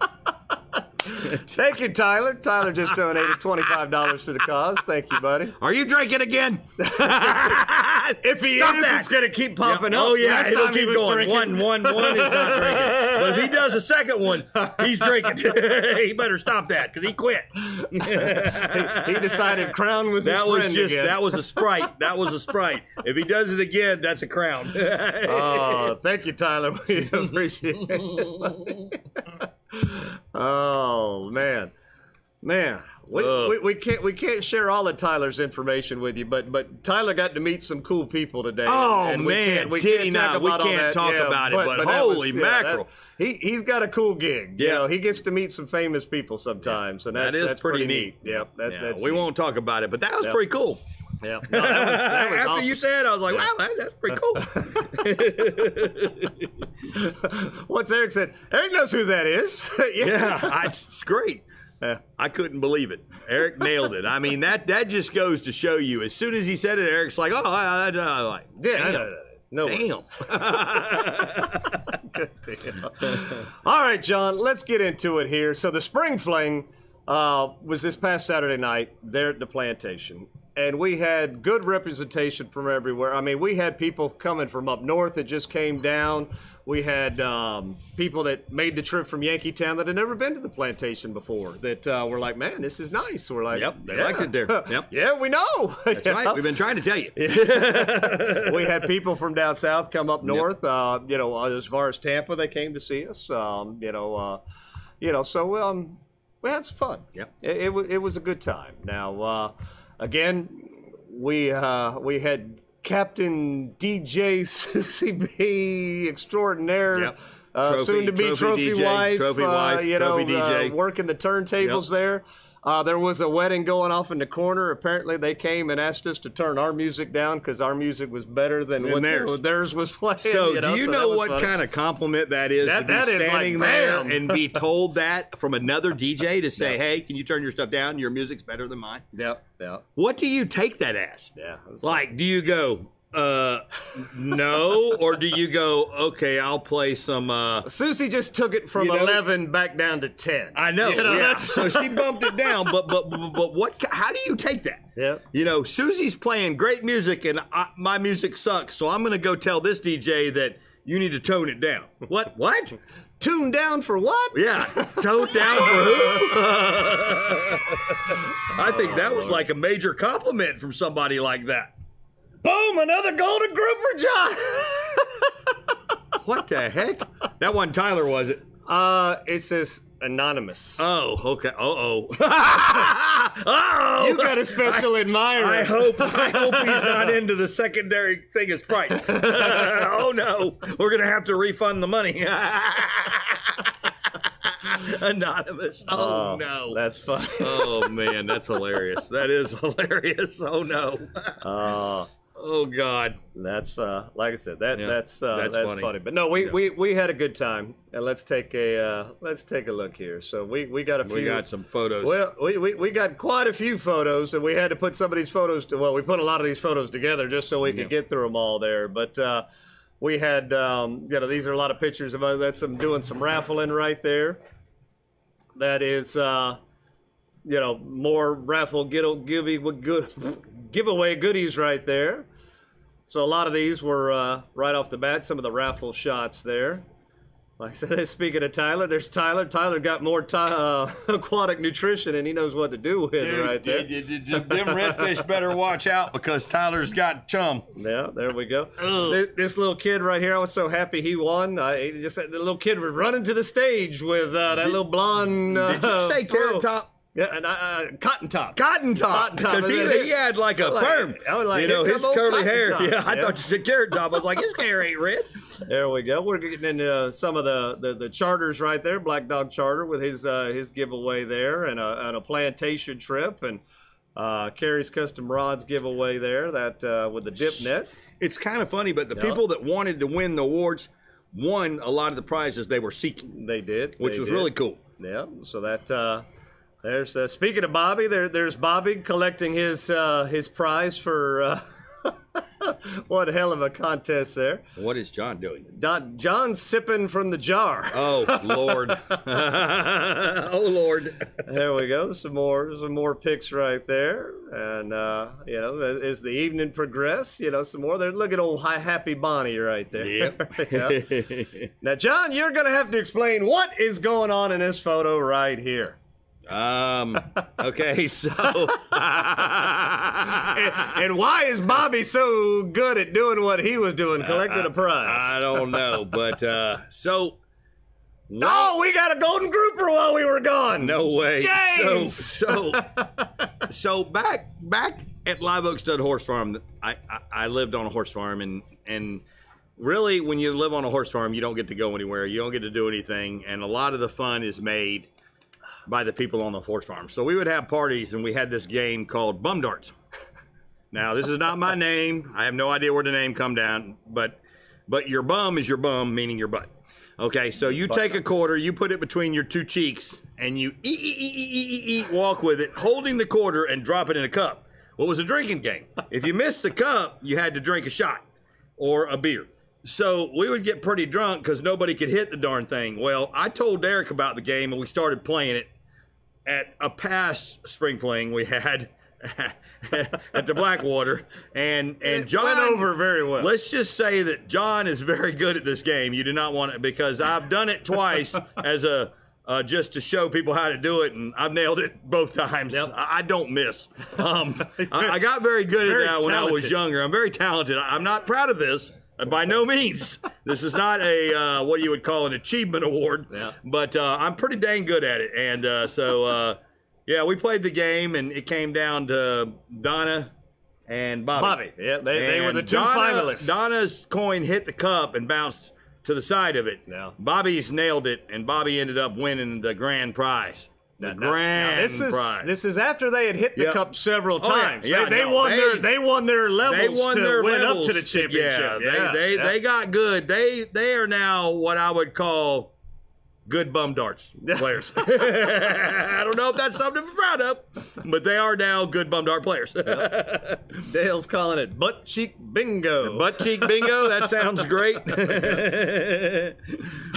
S1: *laughs* Thank you, Tyler. Tyler just donated twenty-five dollars to the cause. Thank you, buddy.
S2: Are you drinking again? *laughs*
S1: If he
S2: Stop
S1: is,
S2: that.
S1: it's gonna keep popping
S2: Yeah.
S1: up.
S2: Oh yeah,
S1: Last
S2: it'll keep going.
S1: drinking-
S2: One, one, one is not drinking. But if he does a second one, he's drinking. *laughs* he better stop that because he quit.
S1: He decided Crown was
S2: that
S1: his
S2: was
S1: friend
S2: just
S1: again.
S2: that was a sprite. That was a sprite. If he does it again, that's a crown.
S1: Oh, thank you, Tyler. We appreciate it. Oh man, man. We, we, we can't we can't share all of Tyler's information with you, but but Tyler got to meet some cool people today.
S2: Oh,
S1: and we
S2: man,
S1: can't, we
S2: did
S1: can't
S2: he
S1: talk
S2: not? We
S1: about
S2: can't talk
S1: Yeah,
S2: about it, but
S1: that
S2: holy
S1: yeah,
S2: mackerel.
S1: that- he he's got a cool gig. You
S2: Yeah.
S1: know, he gets to meet some famous people sometimes, and that's,
S2: that is
S1: that's
S2: pretty, neat.
S1: Yep, that,
S2: Yeah,
S1: that's
S2: we
S1: neat.
S2: won't talk about it, but that was
S1: Yep.
S2: pretty cool.
S1: Yeah, No, that was, that *laughs* was
S2: After
S1: awesome.
S2: you said, it, I was like,
S1: Yeah.
S2: wow, that, that's pretty cool. *laughs*
S1: What's Eric said? Eric knows who that is. *laughs*
S2: yeah, I, it's great.
S1: Yeah.
S2: I couldn't believe it. Eric nailed it. I mean, that that just goes to show you. As soon as he said it, Eric's like, "Oh, I, I, I like,
S1: Yeah,
S2: damn,
S1: no,
S2: damn."
S1: Good. All right, John, let's get into it here. So the spring fling uh, was this past Saturday night there at the plantation. And we had good representation from everywhere. I mean, we had people coming from up north that just came down. We had um, people that made the trip from Yankeetown that had never been to the plantation before that uh, were like, man, this is nice. We're like,
S2: Yep, they
S1: yeah.
S2: liked it there. *laughs* Yep.
S1: yeah, we know. *laughs*
S2: That's right. We've been trying to tell you. *laughs*
S1: we had people from down south come up north. Uh, you know, as far as Tampa, they came to see us. Um, you know, uh, you know, so um, we had some fun.
S2: Yep.
S1: It, it was it was a good time. Now, uh, again, we uh, we had Captain DJ Susie B extraordinaire.
S2: Yep.
S1: Uh,
S2: Trophy-
S1: soon to be
S2: trophy
S1: trophy,
S2: DJ,
S1: wife,
S2: trophy
S1: uh,
S2: wife,
S1: you know,
S2: DJ.
S1: Uh, working the turntables
S2: Yep.
S1: there. Uh, there was a wedding going off in the corner. Apparently, they came and asked us to turn our music down because our music was better than
S2: Than
S1: what
S2: theirs.
S1: theirs was *laughs* playing.
S2: So,
S1: you know,
S2: do you
S1: so
S2: know what
S1: funny.
S2: kind of compliment that is
S1: That-
S2: to be
S1: that is like,
S2: standing there and be *laughs* told that from another *laughs* DJ to say, "Hey, can you turn your stuff down? Your music's better than mine."
S1: Yep, yep,
S2: What do you take that as?
S1: yeah.
S2: Like, do you go, uh, no, or do you go, okay, I'll play some, uh,
S1: Susie just took it from
S2: You know-
S1: 11 back down to 10.
S2: I know,
S1: You know,
S2: yeah. so she bumped it down, but, but, but, but what, how do you take that?
S1: Yeah.
S2: You know, Susie's playing great music and I, my music sucks, so I'm going to go tell this DJ that you need to tone it down. What? What?
S1: Tune down for what?
S2: Yeah, *laughs* tone down for who? *laughs* I think that was like a major compliment from somebody like that.
S1: Boom, another golden group grouper, John. *laughs*
S2: What the heck? That one Tyler was it?
S1: uh, it says anonymous.
S2: Oh, okay. Uh oh. oh. *laughs*
S1: you got a special admirer.
S2: I hope I hope he's not into the secondary thing of Sprite. *laughs* oh no, we're gonna have to refund the money. Anonymous. Oh, no.
S1: That's funny.
S2: Oh man, that's hilarious. That is hilarious. Oh no.
S1: Uh,
S2: Oh god.
S1: that's uh, like I said, that
S2: Yeah,
S1: that's uh,
S2: that's
S1: that's,
S2: funny.
S1: funny. But no, we, we we had a good time, and let's take a uh, let's take a look here. So we we got a few.
S2: We got some photos.
S1: Well, we, we, we got quite a few photos, and we had to put some of these photos to. Well, we put a lot of these photos together just so we could
S2: Yeah.
S1: get through them all there. But uh, we had, um, you know, these are a lot of pictures of us. That's some doing some raffling right there. That is, uh, you know, more raffle give give good *laughs* giveaway goodies right there. So a lot of these were uh, right off the bat. Some of the raffle shots there. Like I said, *laughs* speaking of Tyler, there's Tyler. Tyler got more uh, *laughs* aquatic nutrition, and he knows what to do with it right there.
S2: d- d- d- them redfish better watch out because Tyler's got chum.
S1: Yeah, there we go. *laughs* This, this little kid right here, I was so happy he won. I just the little kid was running to the stage with uh, that little blonde. Uh,
S2: Did you say carrot top?
S1: Yeah, and, uh, cotton top.
S2: Cotton top, because he, he had like a
S1: Like-
S2: perm.
S1: I was like,
S2: you know, his curly hair.
S1: Top.
S2: Yeah, I
S1: Yeah.
S2: thought you said carrot top. I was like, his hair ain't red.
S1: There we go. We're getting into some of the, the, the charters right there. Black Dog Charter with his uh, his giveaway there, and a, and a plantation trip, and uh, Karrie's Custom Rods giveaway there. That uh, with the dip net.
S2: It's kind of funny, but the
S1: Yeah.
S2: people that wanted to win the awards won a lot of the prizes they were seeking,
S1: They did,
S2: which
S1: they
S2: was
S1: did.
S2: really cool.
S1: Yeah. So that uh, there's uh, speaking of Bobby, there there's Bobby collecting his uh, his prize for. Uh, *laughs* what hell of a contest there.
S2: What is John doing?
S1: Don, John's sipping from the jar.
S2: Oh Lord! *laughs* *laughs* oh Lord!
S1: There we go. Some more, some more pics right there, and uh, you know, as the evening progressed, you know, some more. There, look at old high happy Bonnie right there. Yeah. Now, John, you're gonna have to explain what is going on in this photo right here,
S2: um. Okay, *laughs* so
S1: and, and why is Bobby so good at doing what he was doing, collecting a
S2: I
S1: prize?
S2: I don't know, but uh, so *laughs*
S1: Oh, we got a golden grouper while we were gone.
S2: No way.
S1: James!
S2: So, so, so back back at Live Oak Stud Horse Farm, I, I I lived on a horse farm, and and really, when you live on a horse farm, you don't get to go anywhere. You don't get to do anything, and a lot of the fun is made by the people on the horse farm. So we would have parties, and we had this game called Bum Darts. Now, this is not my name. I have no idea where the name come down, but but your bum is your bum, meaning your butt. Okay, so you take a quarter, you put it between your two cheeks, and you eat, eat, eat, eat, eat, eat, eat, walk with it, holding the quarter and drop it in a cup. What was a drinking game? If you missed the cup, you had to drink a shot or a beer. So we would get pretty drunk because nobody could hit the darn thing. Well, I told Derek about the game and we started playing it at a past spring fling we had *laughs* at the Blackwater, and and
S1: It
S2: John
S1: went over very well.
S2: Let's just say that John is very good at this game. You do not want it because I've done it twice *laughs* as a uh, just to show people how to do it, and I've nailed it both times.
S1: Yep.
S2: I, I don't miss. Um, *laughs* I, I got very good
S1: Very
S2: at that when I was younger. I'm very talented. I- I'm not proud of this. Uh, By no means. This is not a uh, what you would call an achievement award,
S1: Yeah.
S2: but uh, I'm pretty dang good at it. And uh, so, uh, yeah, we played the game, and it came down to Donna and Bobby.
S1: Bobby. Yeah, they, they were the two
S2: Donna-
S1: finalists.
S2: Donna's coin hit the cup and bounced to the side of it.
S1: Yeah.
S2: Bobby's nailed it, and Bobby ended up winning the grand prize. The
S1: Now-
S2: grand
S1: now this is
S2: prize.
S1: this is after they had hit the
S2: Yep.
S1: cup several
S2: Oh, yeah.
S1: times.
S2: Yeah,
S1: they, they
S2: no,
S1: won
S2: they-
S1: their they won their levels
S2: they won
S1: to
S2: their
S1: win
S2: levels.
S1: up to the championship.
S2: Yeah, they they,
S1: yeah.
S2: they got good. They they are now what I would call good bum darts players. *laughs* I don't know if that's something to be proud of, but they are now good bum dart players.
S1: Dale's calling it butt cheek bingo.
S2: Butt cheek bingo, that sounds great. *laughs*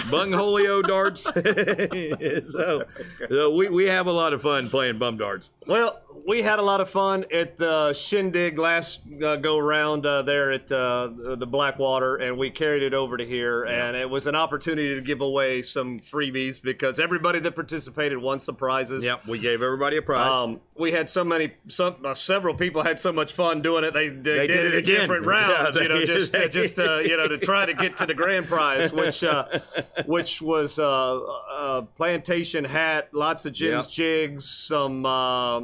S2: Bungholio darts. *laughs* so, so we, we have a lot of fun playing bum darts.
S1: Well, we had a lot of fun at the shindig last uh, go round uh, there at uh, the Blackwater, and we carried it over to here, and it was an opportunity to give away some freebies because everybody that participated won some prizes.
S2: Yep, we gave everybody a prize.
S1: Um, we had so many, some uh, several people had so much fun doing it. They, they, did, it in
S2: again.
S1: different *laughs* rounds,
S2: Yeah,
S1: you know, just uh, *laughs* just uh, you know to try to get to the grand prize, which uh, *laughs* which was uh, a plantation hat, lots of Jim's
S2: Yep.
S1: jigs, some uh,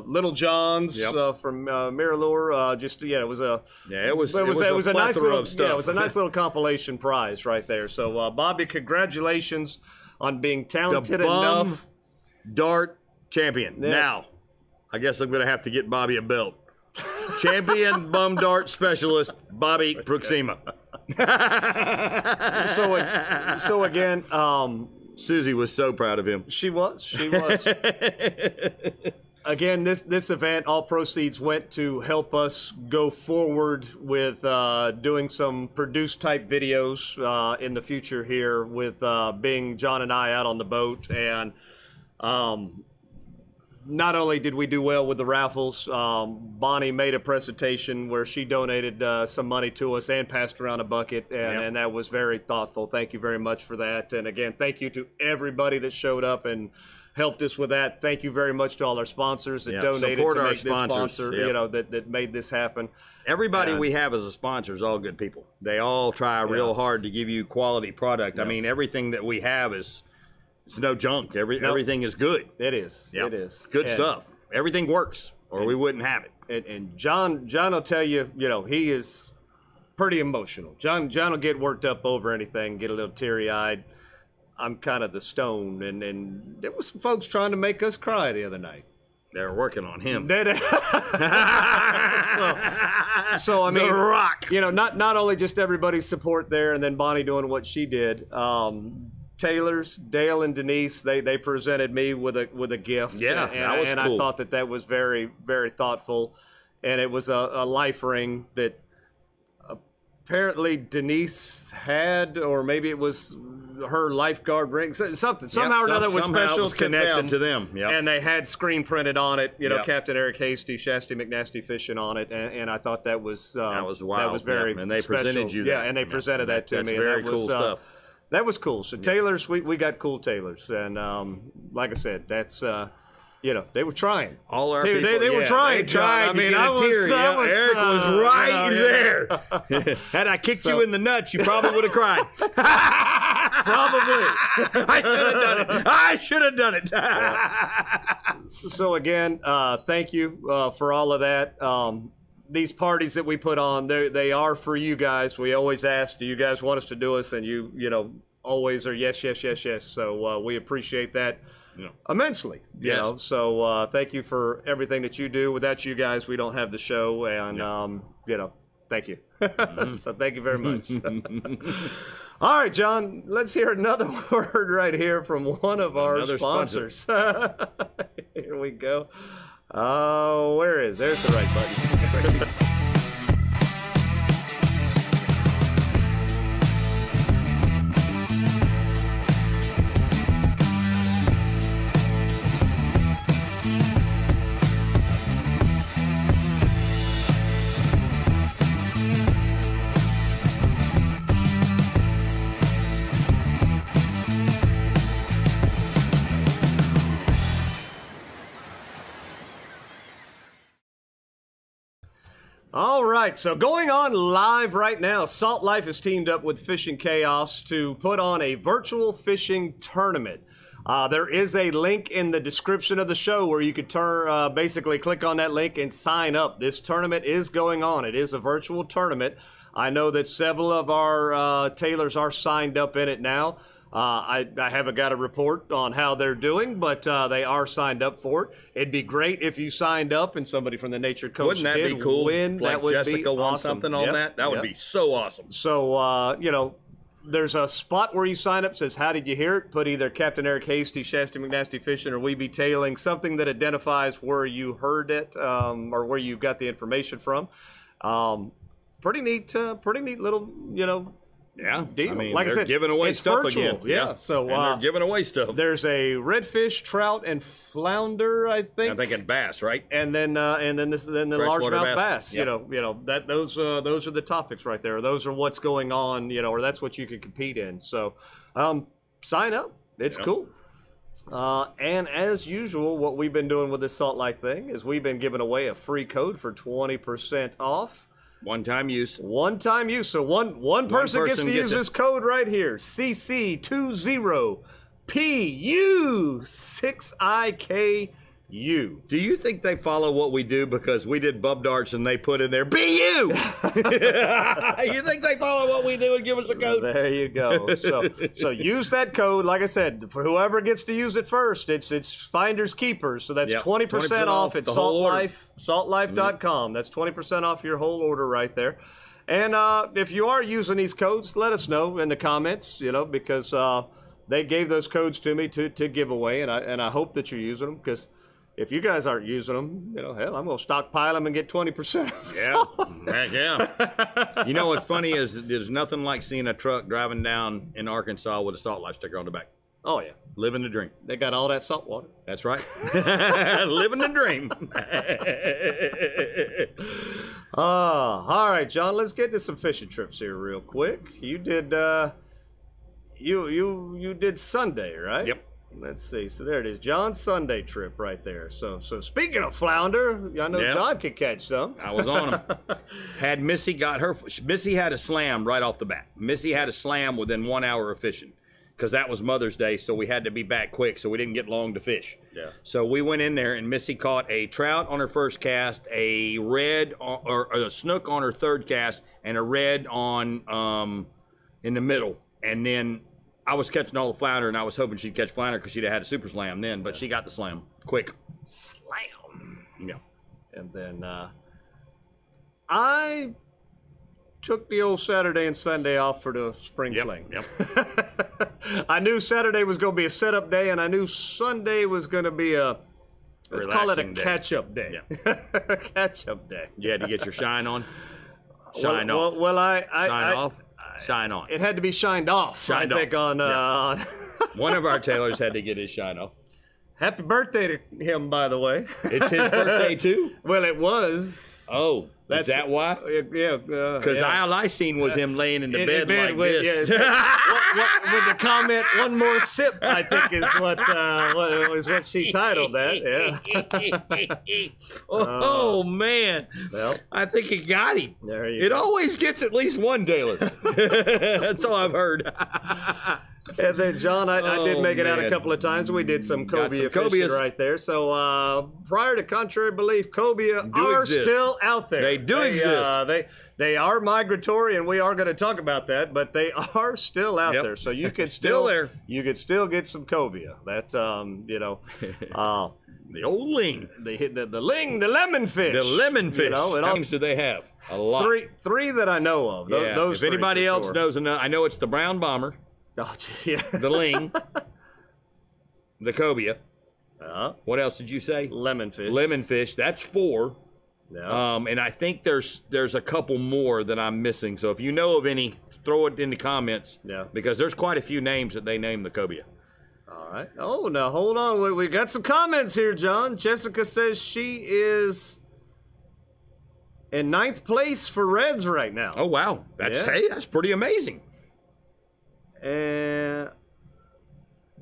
S1: Little Johns
S2: Yep.
S1: uh, from uh. Uh, just yeah, it was a
S2: yeah, it was,
S1: it was, it was a, nice little yeah, it was a nice little compilation prize right there. So uh, Bobby, congratulations on being talented enough.
S2: dart champion.
S1: Yeah.
S2: Now, I guess I'm going to have to get Bobby a belt. Champion *laughs* bum dart specialist, Bobby Proxima. *laughs*
S1: So so again, um,
S2: Susie was so proud of him.
S1: She was. She was. *laughs* Again, this this event, all proceeds went to help us go forward with uh, doing some produce type videos uh, in the future here with uh, being John and I out on the boat and. Um, not only did we do well with the raffles, um, Bonnie made a presentation where she donated uh, some money to us and passed around a bucket, and,
S2: Yep.
S1: and that was very thoughtful. Thank you very much for that. And again, thank you to everybody that showed up and helped us with that. Thank you very much to all our sponsors that
S2: Yep.
S1: donated
S2: Support
S1: to
S2: our
S1: make this
S2: sponsors.
S1: sponsor,
S2: Yep.
S1: you know, that, that made this happen.
S2: Everybody
S1: Yeah.
S2: we have as a sponsor is all good people. They all try real hard to give you quality product. I mean, everything that we have is it's no junk. Every
S1: Nope.
S2: everything is good.
S1: It is.
S2: Yep.
S1: It is.
S2: good
S1: And-
S2: stuff. Everything works, or we wouldn't have it.
S1: and, and John John will tell you, you know, he is pretty emotional. John John will get worked up over anything, get a little teary eyed. I'm kind of the stone, and and there was some folks trying to make us cry the other night.
S2: They're working on him. *laughs*
S1: So, so I mean,
S2: the Rock.
S1: you know, not not only just everybody's support there, and then Bonnie doing what she did. Um, Taylor's Dale and Denise they they presented me with a with a gift.
S2: Yeah,
S1: and,
S2: that was
S1: and
S2: cool.
S1: I thought that that was very very thoughtful, and it was a, a life ring that apparently Denise had, or maybe it was her lifeguard ring, so- something somehow or
S2: some-
S1: another was special
S2: was
S1: to
S2: connected
S1: them.
S2: to them, yep.
S1: and they had screen printed on it. You know,
S2: Yep.
S1: Captain Eric Hasty, Shasty McNasty fishing on it, and, and I thought that was um,
S2: That was
S1: That
S2: wild,
S1: was very
S2: yeah. And they
S1: special.
S2: presented you
S1: Yeah, and they presented that,
S2: that-
S1: to
S2: that's
S1: me.
S2: very
S1: that was,
S2: cool
S1: uh,
S2: stuff.
S1: That was cool. So Taylor's, we, we got cool Taylors, and um, like I said, that's uh, you know they were trying.
S2: All our
S1: They- they-
S2: people,
S1: they were
S2: yeah,
S1: trying,
S2: They tried.
S1: I mean, I was-. I was,
S2: Eric
S1: uh,
S2: was
S1: you
S2: right
S1: know,
S2: there. *laughs* Had I kicked
S1: So-
S2: you in the nuts, you probably would have cried. *laughs*
S1: Probably. *laughs*
S2: I should have done it. I should have done it.
S1: so again, uh, thank you uh, for all of that. Um, these parties that we put on, they they are for you guys. We always ask, do you guys want us to do us? And you you know always are yes yes yes yes. So uh, we appreciate that immensely. You
S2: Yes.
S1: know, so uh, thank you for everything that you do. Without you guys, we don't have the show, and um, you know, thank you. *laughs* so thank you very much. *laughs* All right, John, let's hear another *laughs* word right here from one of our
S2: Another sponsor.
S1: sponsors. here we go. Oh, where is? There's the right button. *laughs* right, so going on live right now, Salt Life has teamed up with Fishing Chaos to put on a virtual fishing tournament. Uh, there is a link in the description of the show where you could turn, uh, basically click on that link and sign up. This tournament is going on. It is a virtual tournament. I know that several of our uh, tailors are signed up in it now. Uh, I, I haven't got a report on how they're doing, but uh, they are signed up for it. It'd be great if you signed up and somebody from the Nature Coast
S2: Wouldn't that be cool?
S1: win.
S2: Like
S1: that would
S2: Jessica won
S1: awesome.
S2: something on
S1: Yep,
S2: that. That would
S1: yep.
S2: be so awesome.
S1: So, uh, you know, there's a spot where you sign up says, How did you hear it? Put either Captain Eric Hasty, Shasty McNasty Fishing, or We Be Tailing, something that identifies where you heard it um, or where you got the information from. Um, pretty neat, uh, pretty neat little, you know,
S2: Yeah,
S1: deal.
S2: I mean,
S1: like I
S2: they're
S1: said,
S2: giving away
S1: it's
S2: stuff
S1: virtual,
S2: again.
S1: Yeah. So
S2: and
S1: uh,
S2: they're giving away stuff.
S1: there's a redfish, trout, and flounder, I think
S2: I'm thinking bass, right?
S1: and then uh, and then this then the largemouth
S2: bass.
S1: bass. You know, you know that those uh, those are the topics right there. Those are what's going on. You know, or that's what you can compete in. So, um, sign up. It's cool. Uh, and as usual, what we've been doing with this Salt Life thing is we've been giving away a free code for twenty percent off.
S2: One time use.
S1: One time use. So one one person, gets
S2: person
S1: to
S2: gets
S1: use
S2: it.
S1: this code right here. CC20 PU6IKU.
S2: Do you think they follow what we do because we did bub darts and they put in there BU? you *laughs* *laughs* you think they follow what we do and give us a code?
S1: There you go. So so use that code. Like I said, for whoever gets to use it first, it's it's finders keepers. So that's
S2: Yep,
S1: twenty percent
S2: 20%
S1: off at
S2: order.
S1: saltlife saltlife.com. That's twenty percent off your whole order right there. And uh, if you are using these codes, let us know in the comments. You know because uh, they gave those codes to me to to give away, and I and I hope that you're using them because. If you guys aren't using them, you know, hell, I'm gonna stockpile them and get twenty percent.
S2: Yeah, heck yeah. *laughs* you know what's funny is there's nothing like seeing a truck driving down in Arkansas with a salt life sticker on the back.
S1: Oh yeah,
S2: Living the dream.
S1: they got all that salt water.
S2: That's right. *laughs* Living the dream.
S1: Uh, *laughs* all right, John. Let's get to some fishing trips here real quick. You did, uh, you you you did Sunday, right?
S2: Yep.
S1: Let's see. So there it is, John's Sunday trip right there. So so speaking of flounder, I know
S2: Yeah.
S1: John could catch some.
S2: I was on him. *laughs* Had Missy got her, Missy had a slam right off the bat. Missy had a slam within one hour of fishing because that was Mother's Day, so we had to be back quick, so we didn't get long to fish.
S1: Yeah.
S2: So we went in there, and Missy caught a trout on her first cast, a red on, or, or a snook on her third cast, and a red on um, in the middle. And then I was catching all the flounder, and I was hoping she'd catch flounder because she'd have had a super slam then, but she got the slam quick.
S1: Slam.
S2: Yeah.
S1: And then uh, I took the old Saturday and Sunday off for the spring
S2: Yep.
S1: fling.
S2: Yep. *laughs*
S1: I knew Saturday was going to be a setup day, and I knew Sunday was going to be a let's call it a
S2: day.
S1: catch-up day. *laughs* catch-up day.
S2: You had to get your shine on. Shine
S1: well,
S2: off.
S1: Well, well, I, I,
S2: shine
S1: I-
S2: off. Shine on.
S1: It had to be shined off.
S2: Shined
S1: I think
S2: off.
S1: on. Uh, on *laughs*
S2: One of our tailors had to get his shine off.
S1: Happy birthday to him, by the way.
S2: It's his birthday too. *laughs*
S1: well, it was.
S2: Oh,
S1: That's-
S2: is that why?
S1: Yeah, because
S2: Because all I seen was him laying in the
S1: In-
S2: bed,
S1: in bed
S2: like
S1: with-
S2: this.
S1: yes. *laughs* what, what, with the comment, one more sip, I think is what uh, what, is what she titled that. Yeah. *laughs*
S2: oh man,
S1: Well,
S2: I think it got him.
S1: there you
S2: It
S1: go.
S2: always gets at least one tailor. That's all I've heard.
S1: And then John, I, I did
S2: Oh,
S1: make it out a couple of times. We did some cobia
S2: some
S1: fishing right there. So uh, prior to contrary belief, cobia are
S2: exist.
S1: still out there.
S2: They do exist.
S1: Uh, they they are migratory, and we are going to talk about that. But they *laughs* are still out
S2: Yep.
S1: there, so you *laughs* can
S2: Still
S1: still,
S2: there.
S1: You could still get some cobia. That um, you know, *laughs* uh,
S2: The old ling,
S1: the the, the ling, the lemon fish,
S2: the lemon fish.
S1: You know,
S2: How
S1: all,
S2: many do they have? A lot.
S1: three three that I know of. Tho-
S2: Yeah.
S1: those
S2: if anybody else
S1: sure.
S2: knows, enough, I know it's the brown bomber,
S1: Oh, gee, yeah.
S2: the ling, *laughs* the cobia.
S1: Uh,
S2: What else did you say?
S1: lemon fish.
S2: Lemon fish. That's four.
S1: Yeah.
S2: Um, and I think there's there's a couple more that I'm missing. So if you know of any, throw it in the comments.
S1: Yeah.
S2: Because there's quite a few names that they named the cobia.
S1: All right. Oh, now hold on. We, we got some comments here, John. Jessica says she is in ninth place for Reds right now.
S2: Oh wow, that's
S1: Yeah.
S2: hey, that's pretty amazing.
S1: And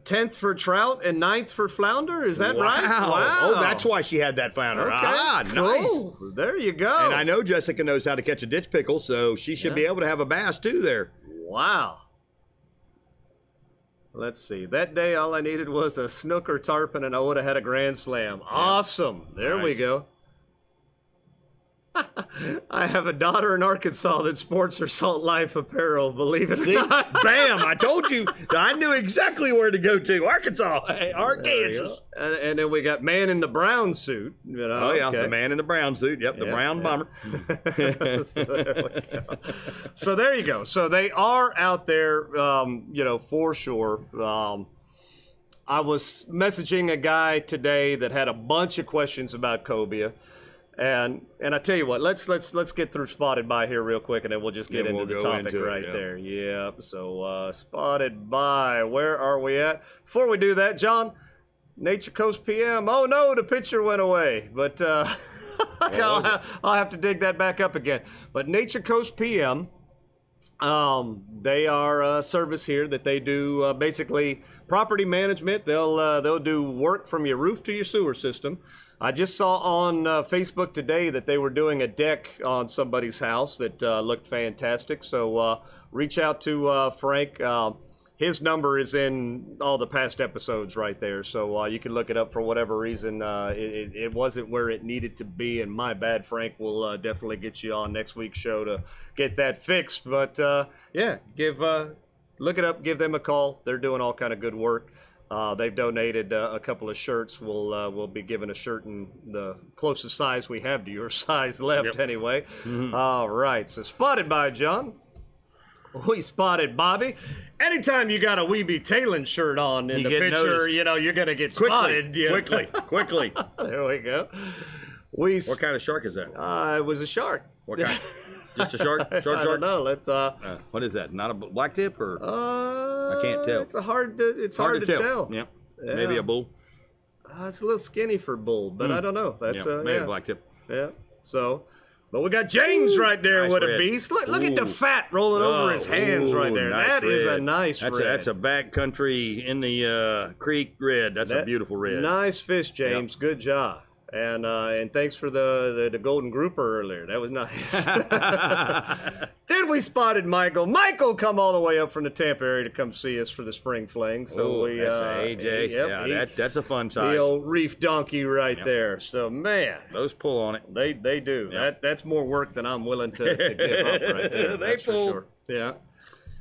S1: tenth for trout and ninth for flounder. Is that
S2: wow.
S1: right? Wow.
S2: Oh, that's why she had that flounder.
S1: Okay.
S2: Ah, nice.
S1: There you go.
S2: And I know Jessica knows how to catch a ditch pickle, so she should
S1: Yeah.
S2: be able to have a bass too there.
S1: Wow. Let's see. That day, all I needed was a snook or tarpon, and I would have had a grand slam. Awesome. There we go. I have a daughter in Arkansas that sports her Salt Life apparel. Believe it or
S2: See?
S1: not.
S2: Bam! I told you. I knew exactly where to go to. Arkansas. Hey, Arkansas.
S1: And, and then we got man in the brown suit. You know,
S2: Oh yeah,
S1: okay.
S2: the man in the brown suit. Yep, the
S1: Yeah,
S2: brown
S1: yeah.
S2: bomber. *laughs*
S1: so, there. So there you go. So they are out there, um, you know, for sure. Um, I was messaging a guy today that had a bunch of questions about cobia. And and I tell you what, let's let's let's get through spotted by here real quick, and then we'll just get
S2: Then
S1: into
S2: we'll
S1: the topic
S2: into it,
S1: right
S2: yeah.
S1: there. Yep. So uh, spotted by, where are we at? Before we do that, John, Nature Coast PM. Oh no, the picture went away, but uh, *laughs* I'll, ha- I'll have to dig that back up again. But Nature Coast PM, um, they are a service here that they do uh, basically property management. They'll uh, they'll do work from your roof to your sewer system. I just saw on uh, Facebook today that they were doing a deck on somebody's house that uh, looked fantastic. So uh, reach out to uh, Frank. Uh, his number is in all the past episodes right there, so uh, you can look it up for whatever reason. It, it, wasn't where it needed to be, and my bad. Frank will uh, definitely get you on next week's show to get that fixed. But yeah, give look it up, give them a call. They're doing all kind of good work. Uh, they've donated uh, a couple of shirts. We'll uh, we'll be given a shirt in the closest size we have to your *laughs* size left, anyway. All right, so spotted by John. We spotted Bobby. Anytime you got a We Be Tailing shirt on in
S2: You
S1: the picture,
S2: noticed.
S1: you know you're gonna get
S2: quickly,
S1: spotted. *laughs* yeah.
S2: quickly, quickly. *laughs*
S1: there we go. We
S2: What kind of shark is that?
S1: uh, it was a shark.
S2: What kind? Just a shark? *laughs* Shark,
S1: don't
S2: shark?
S1: know. Let's uh,
S2: Uh, what is that? Not a black tip or
S1: uh
S2: I can't tell.
S1: It's a hard to it's hard, to, tell.
S2: Yeah. Maybe a bull.
S1: Uh, it's a little skinny for bull, but I don't know. That's
S2: Hmm. yeah.
S1: uh,
S2: maybe
S1: yeah.
S2: a black tip.
S1: Yeah. So, but we got James right there
S2: nice
S1: with a beast. Look, look at the fat rolling over his
S2: Oh,
S1: hands right there.
S2: nice
S1: That is a nice
S2: That's
S1: red.
S2: A, that's a backcountry in the uh, creek red. That's a beautiful red.
S1: Nice fish, James. Good job. And uh, and thanks for the, the the golden grouper earlier. That was nice. *laughs* then we spotted Michael. Michael come all the way up from the Tampa area to come see us for the spring fling. So
S2: oh,
S1: we
S2: that's
S1: uh,
S2: AJ.
S1: yep,
S2: yeah,
S1: he-
S2: that, that's a fun
S1: the
S2: size.
S1: old reef donkey right there. So man,
S2: Those pull on it.
S1: They they do. That that's more work than I'm willing to, to give up right there. *laughs*
S2: They
S1: that's for
S2: pull.
S1: sure. Yeah.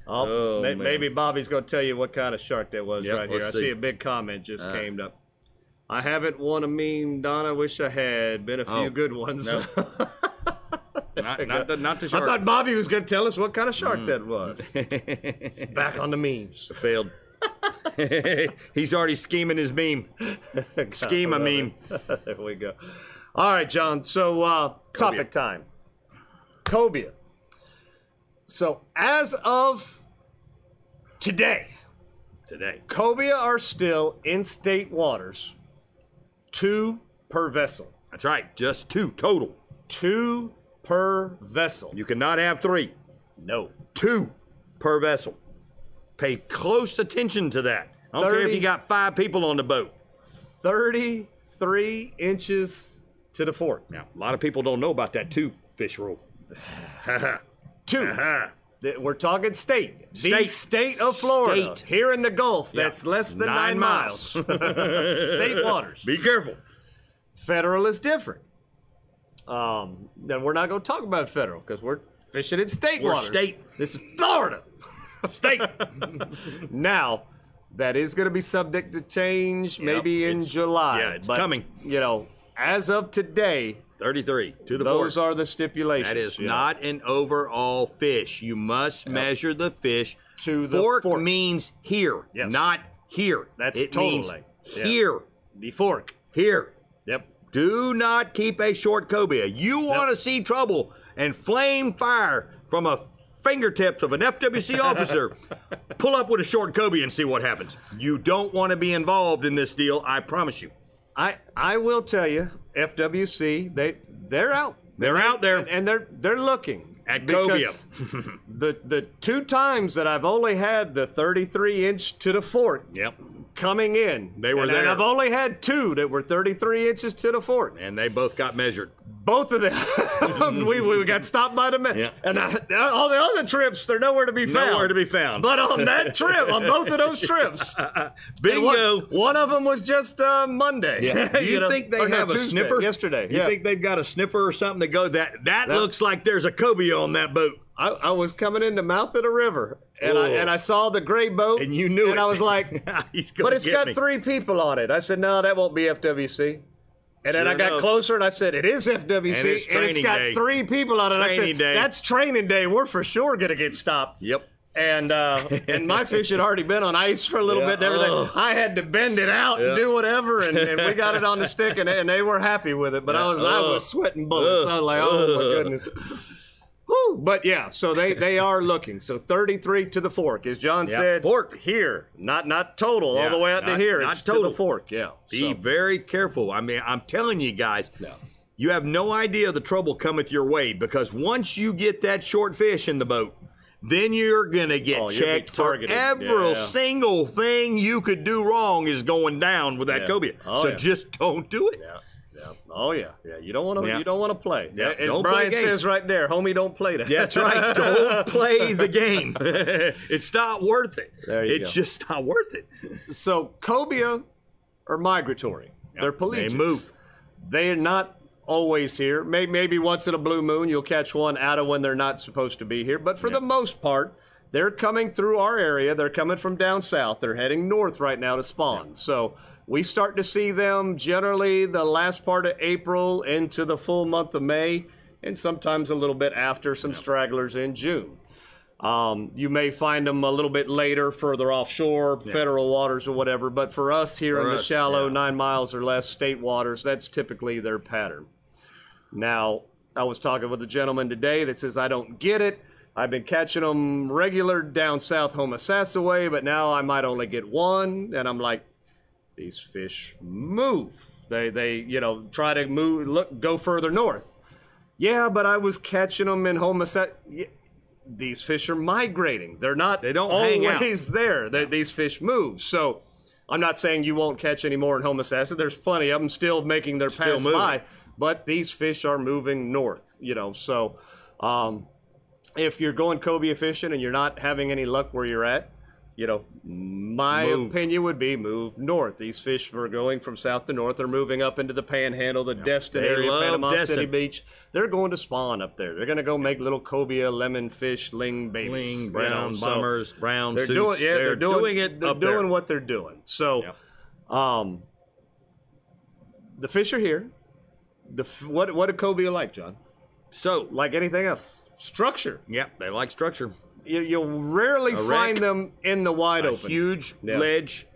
S2: Oh,
S1: may- maybe Bobby's gonna tell you what kind of shark that was
S2: Yep,
S1: right here. I see. a big comment just
S2: Uh.
S1: came up. I haven't won a meme, Donna. Wish I had. Been a few
S2: Oh,
S1: good ones.
S2: no. *laughs* Not, not, the, not the
S1: I thought Bobby was gonna tell us what kind of shark
S2: Mm.
S1: that was. It's *laughs* back on the memes.
S2: Failed. *laughs* He's already scheming his meme. Scheme a meme.
S1: there we go. All right, John. So uh, topic time. Cobia. So as of today,
S2: Today.
S1: cobia are still in state waters, two per vessel.
S2: That's right. Just two total.
S1: Two per vessel.
S2: You cannot have three.
S1: No.
S2: Two per vessel. Pay close attention to that. I don't care if you got five people on the boat.
S1: 33 inches to the fork.
S2: Now, a lot of people don't know about that two fish rule. *sighs*
S1: Two. *laughs* Uh-huh. We're talking state. The
S2: State.
S1: state of Florida.
S2: State.
S1: Here in the Gulf,
S2: Yeah.
S1: that's less than nine,
S2: Nine
S1: miles. *laughs* state waters.
S2: Be careful.
S1: Federal is different. Um, then we're not going to talk about federal because we're fishing in state
S2: We're
S1: waters.
S2: state.
S1: This is Florida.
S2: State. *laughs*
S1: Now, that is going to be subject to change maybe in July.
S2: yeah, it's
S1: but,
S2: coming.
S1: You know, as of today,
S2: 33 to the
S1: those
S2: fork.
S1: are the stipulations.
S2: That is
S1: know.
S2: not an overall fish. You must measure the fish
S1: To the
S2: fork,
S1: fork.
S2: means here,
S1: Yes.
S2: not here.
S1: That's
S2: it
S1: totally. Yeah.
S2: here,
S1: the fork.
S2: here.
S1: Yep.
S2: Do not keep a short cobia. You want to see trouble and flame fire from a fingertips of an FWC *laughs* officer. Pull up with a short cobia and see what happens. You don't want to be involved in this deal. I promise you.
S1: I I will tell you, FWC they they're out.
S2: They're out there.
S1: and, and they're they're looking
S2: At
S1: because *laughs* the the two times that I've only had the 33 inch to the fork
S2: Yep.
S1: coming in,
S2: They were
S1: and,
S2: there.
S1: And I've only had two that were 33 inches to the fork.
S2: And they both got measured.
S1: Both of them, *laughs* *laughs* we, we got stopped by the man.
S2: Yeah.
S1: And uh, all the other trips, they're nowhere to be found.
S2: Nowhere to be found.
S1: But on that trip, on both of those trips, *laughs*
S2: Bingo.
S1: one, one of them was just uh, Monday.
S2: Do *laughs* you,
S1: know,
S2: think they have a
S1: Tuesday,
S2: sniffer
S1: yesterday?
S2: You
S1: yeah.
S2: think they've got a sniffer or something to go? That that,
S1: That-
S2: looks like there's a cobia on that boat.
S1: I, I was coming in the mouth of the river, and I and I saw the gray boat,
S2: And you knew it
S1: and
S2: it.
S1: I was like,
S2: He's
S1: but it's got
S2: me.
S1: three people on it. I said, no, that won't be FWC. And then I got
S2: enough.
S1: closer and I said, it is FWC.
S2: And it's training
S1: got
S2: day.
S1: three people on it. I said,
S2: day.
S1: that's training day. We're for sure going to get stopped.
S2: Yep.
S1: And uh, and my *laughs* fish had already been on ice for a little
S2: Yeah.
S1: bit and everything.
S2: Ugh.
S1: I had to bend it out
S2: Yeah.
S1: and do whatever, and, and we got it on the stick, and, and they were happy with it. But I was I was sweating bullets.
S2: Ugh.
S1: I was like, oh my goodness. Whew. But yeah, so they they *laughs* are looking. So 33 to the fork, as John
S2: Yeah,
S1: said.
S2: fork.
S1: here, not not total all the way out to here.
S2: not
S1: it's to
S2: total.
S1: the fork. Yeah.
S2: Be
S1: So,
S2: very careful. I mean, I'm telling you guys,
S1: Yeah.
S2: you have no idea the trouble cometh your way because once you get that short fish in the boat, then you're gonna get
S1: Oh,
S2: checked for every
S1: Yeah.
S2: single thing you could do wrong is going down with that
S1: Yeah.
S2: cobia.
S1: Oh,
S2: so
S1: yeah.
S2: just don't do it.
S1: Oh yeah. Yeah. You don't want to. You don't want to play.
S2: Yeah,
S1: As
S2: don't
S1: Brian says right there, homie, don't play that.
S2: That's right. *laughs* Don't play the game. *laughs* it's not worth it.
S1: There you
S2: it's
S1: go.
S2: just not worth it.
S1: So cobia are migratory. They're pelagic.
S2: they move.
S1: They are not always here. Maybe, maybe once in a blue moon you'll catch one out of when they're not supposed to be here. But for the most part, they're coming through our area. They're coming from down south. They're heading north right now to spawn. So we start to see them generally the last part of April into the full month of May, and sometimes a little bit after some stragglers in June. Um, you may find them a little bit later, further offshore, federal waters or whatever. But for us here
S2: For
S1: in the shallow
S2: yeah.
S1: nine miles or less state waters, that's typically their pattern. Now, I was talking with a gentleman today that says, I don't get it. I've been catching them regular down south Homosassa way, but now I might only get one. And I'm like, these fish move. They, they, you know, try to move, look, go further north. Yeah, but I was catching them in. Yeah, these fish are migrating. They're not
S2: They don't hang out.
S1: always there. They, these fish move. So I'm not saying you won't catch any more in Homosassa. There's plenty of them still making their
S2: Still
S1: pass
S2: moving.
S1: by, but these fish are moving north. You know, so um, if you're going cobia fishing and you're not having any luck where you're at, you know, my
S2: Move.
S1: opinion would be move north. These fish are going from south to north. They're moving up into the Panhandle, the Destin
S2: They
S1: area, Panama City Beach. They're going to spawn up there. They're going to go make little cobia, lemon fish, ling babies.
S2: Bling,
S1: you
S2: brown
S1: know, so
S2: bombers, brown
S1: they're
S2: suits.
S1: doing, yeah, they're, doing,
S2: it
S1: They're doing
S2: there.
S1: what they're doing. So, um, the fish are here. The f- what what do cobia like, John?
S2: So,
S1: Like anything else, structure.
S2: Yep, they like structure.
S1: You, you'll rarely
S2: A
S1: find
S2: wreck.
S1: them in the wide
S2: a
S1: open.
S2: huge
S1: Yeah.
S2: ledge.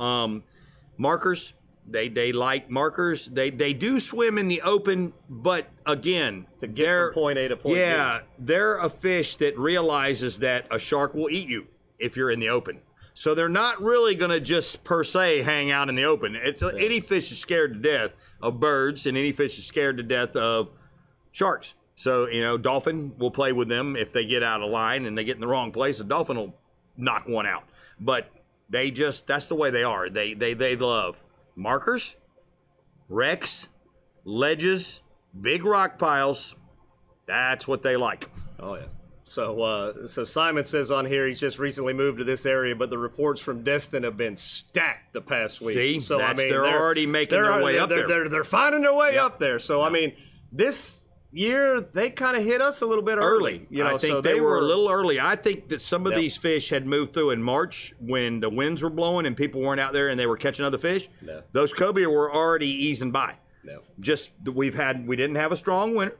S2: Um, markers. They they like markers. They they do swim in the open, but again,
S1: To get
S2: they're
S1: from point A to point B.
S2: yeah, they're a fish that realizes that a shark will eat you if you're in the open. So they're not really going to just per se hang out in the open. It's any fish is scared to death of birds, and any fish is scared to death of sharks. So you know, dolphin will play with them if they get out of line and they get in the wrong place. A dolphin will knock one out. But they just that's the way they are. They they they love markers, wrecks, ledges, big rock piles. That's what they like.
S1: Oh yeah. So uh, so Simon says on here he's just recently moved to this area, but the reports from Destin have been stacked the past week.
S2: See?
S1: so I mean
S2: they're already making
S1: they're-
S2: their way
S1: they're,
S2: up
S1: they're,
S2: there.
S1: They're, they're finding their way
S2: Yep.
S1: up there. So I mean, this year they kind of hit us a little bit early.
S2: early.
S1: You know,
S2: I think
S1: so
S2: they, were, a little early. I think that some of
S1: Yep.
S2: these fish had moved through in March when the winds were blowing and people weren't out there and they were catching other fish.
S1: Yeah.
S2: Those cobia were already easing by.
S1: No.
S2: Just we've had we didn't have a strong winter.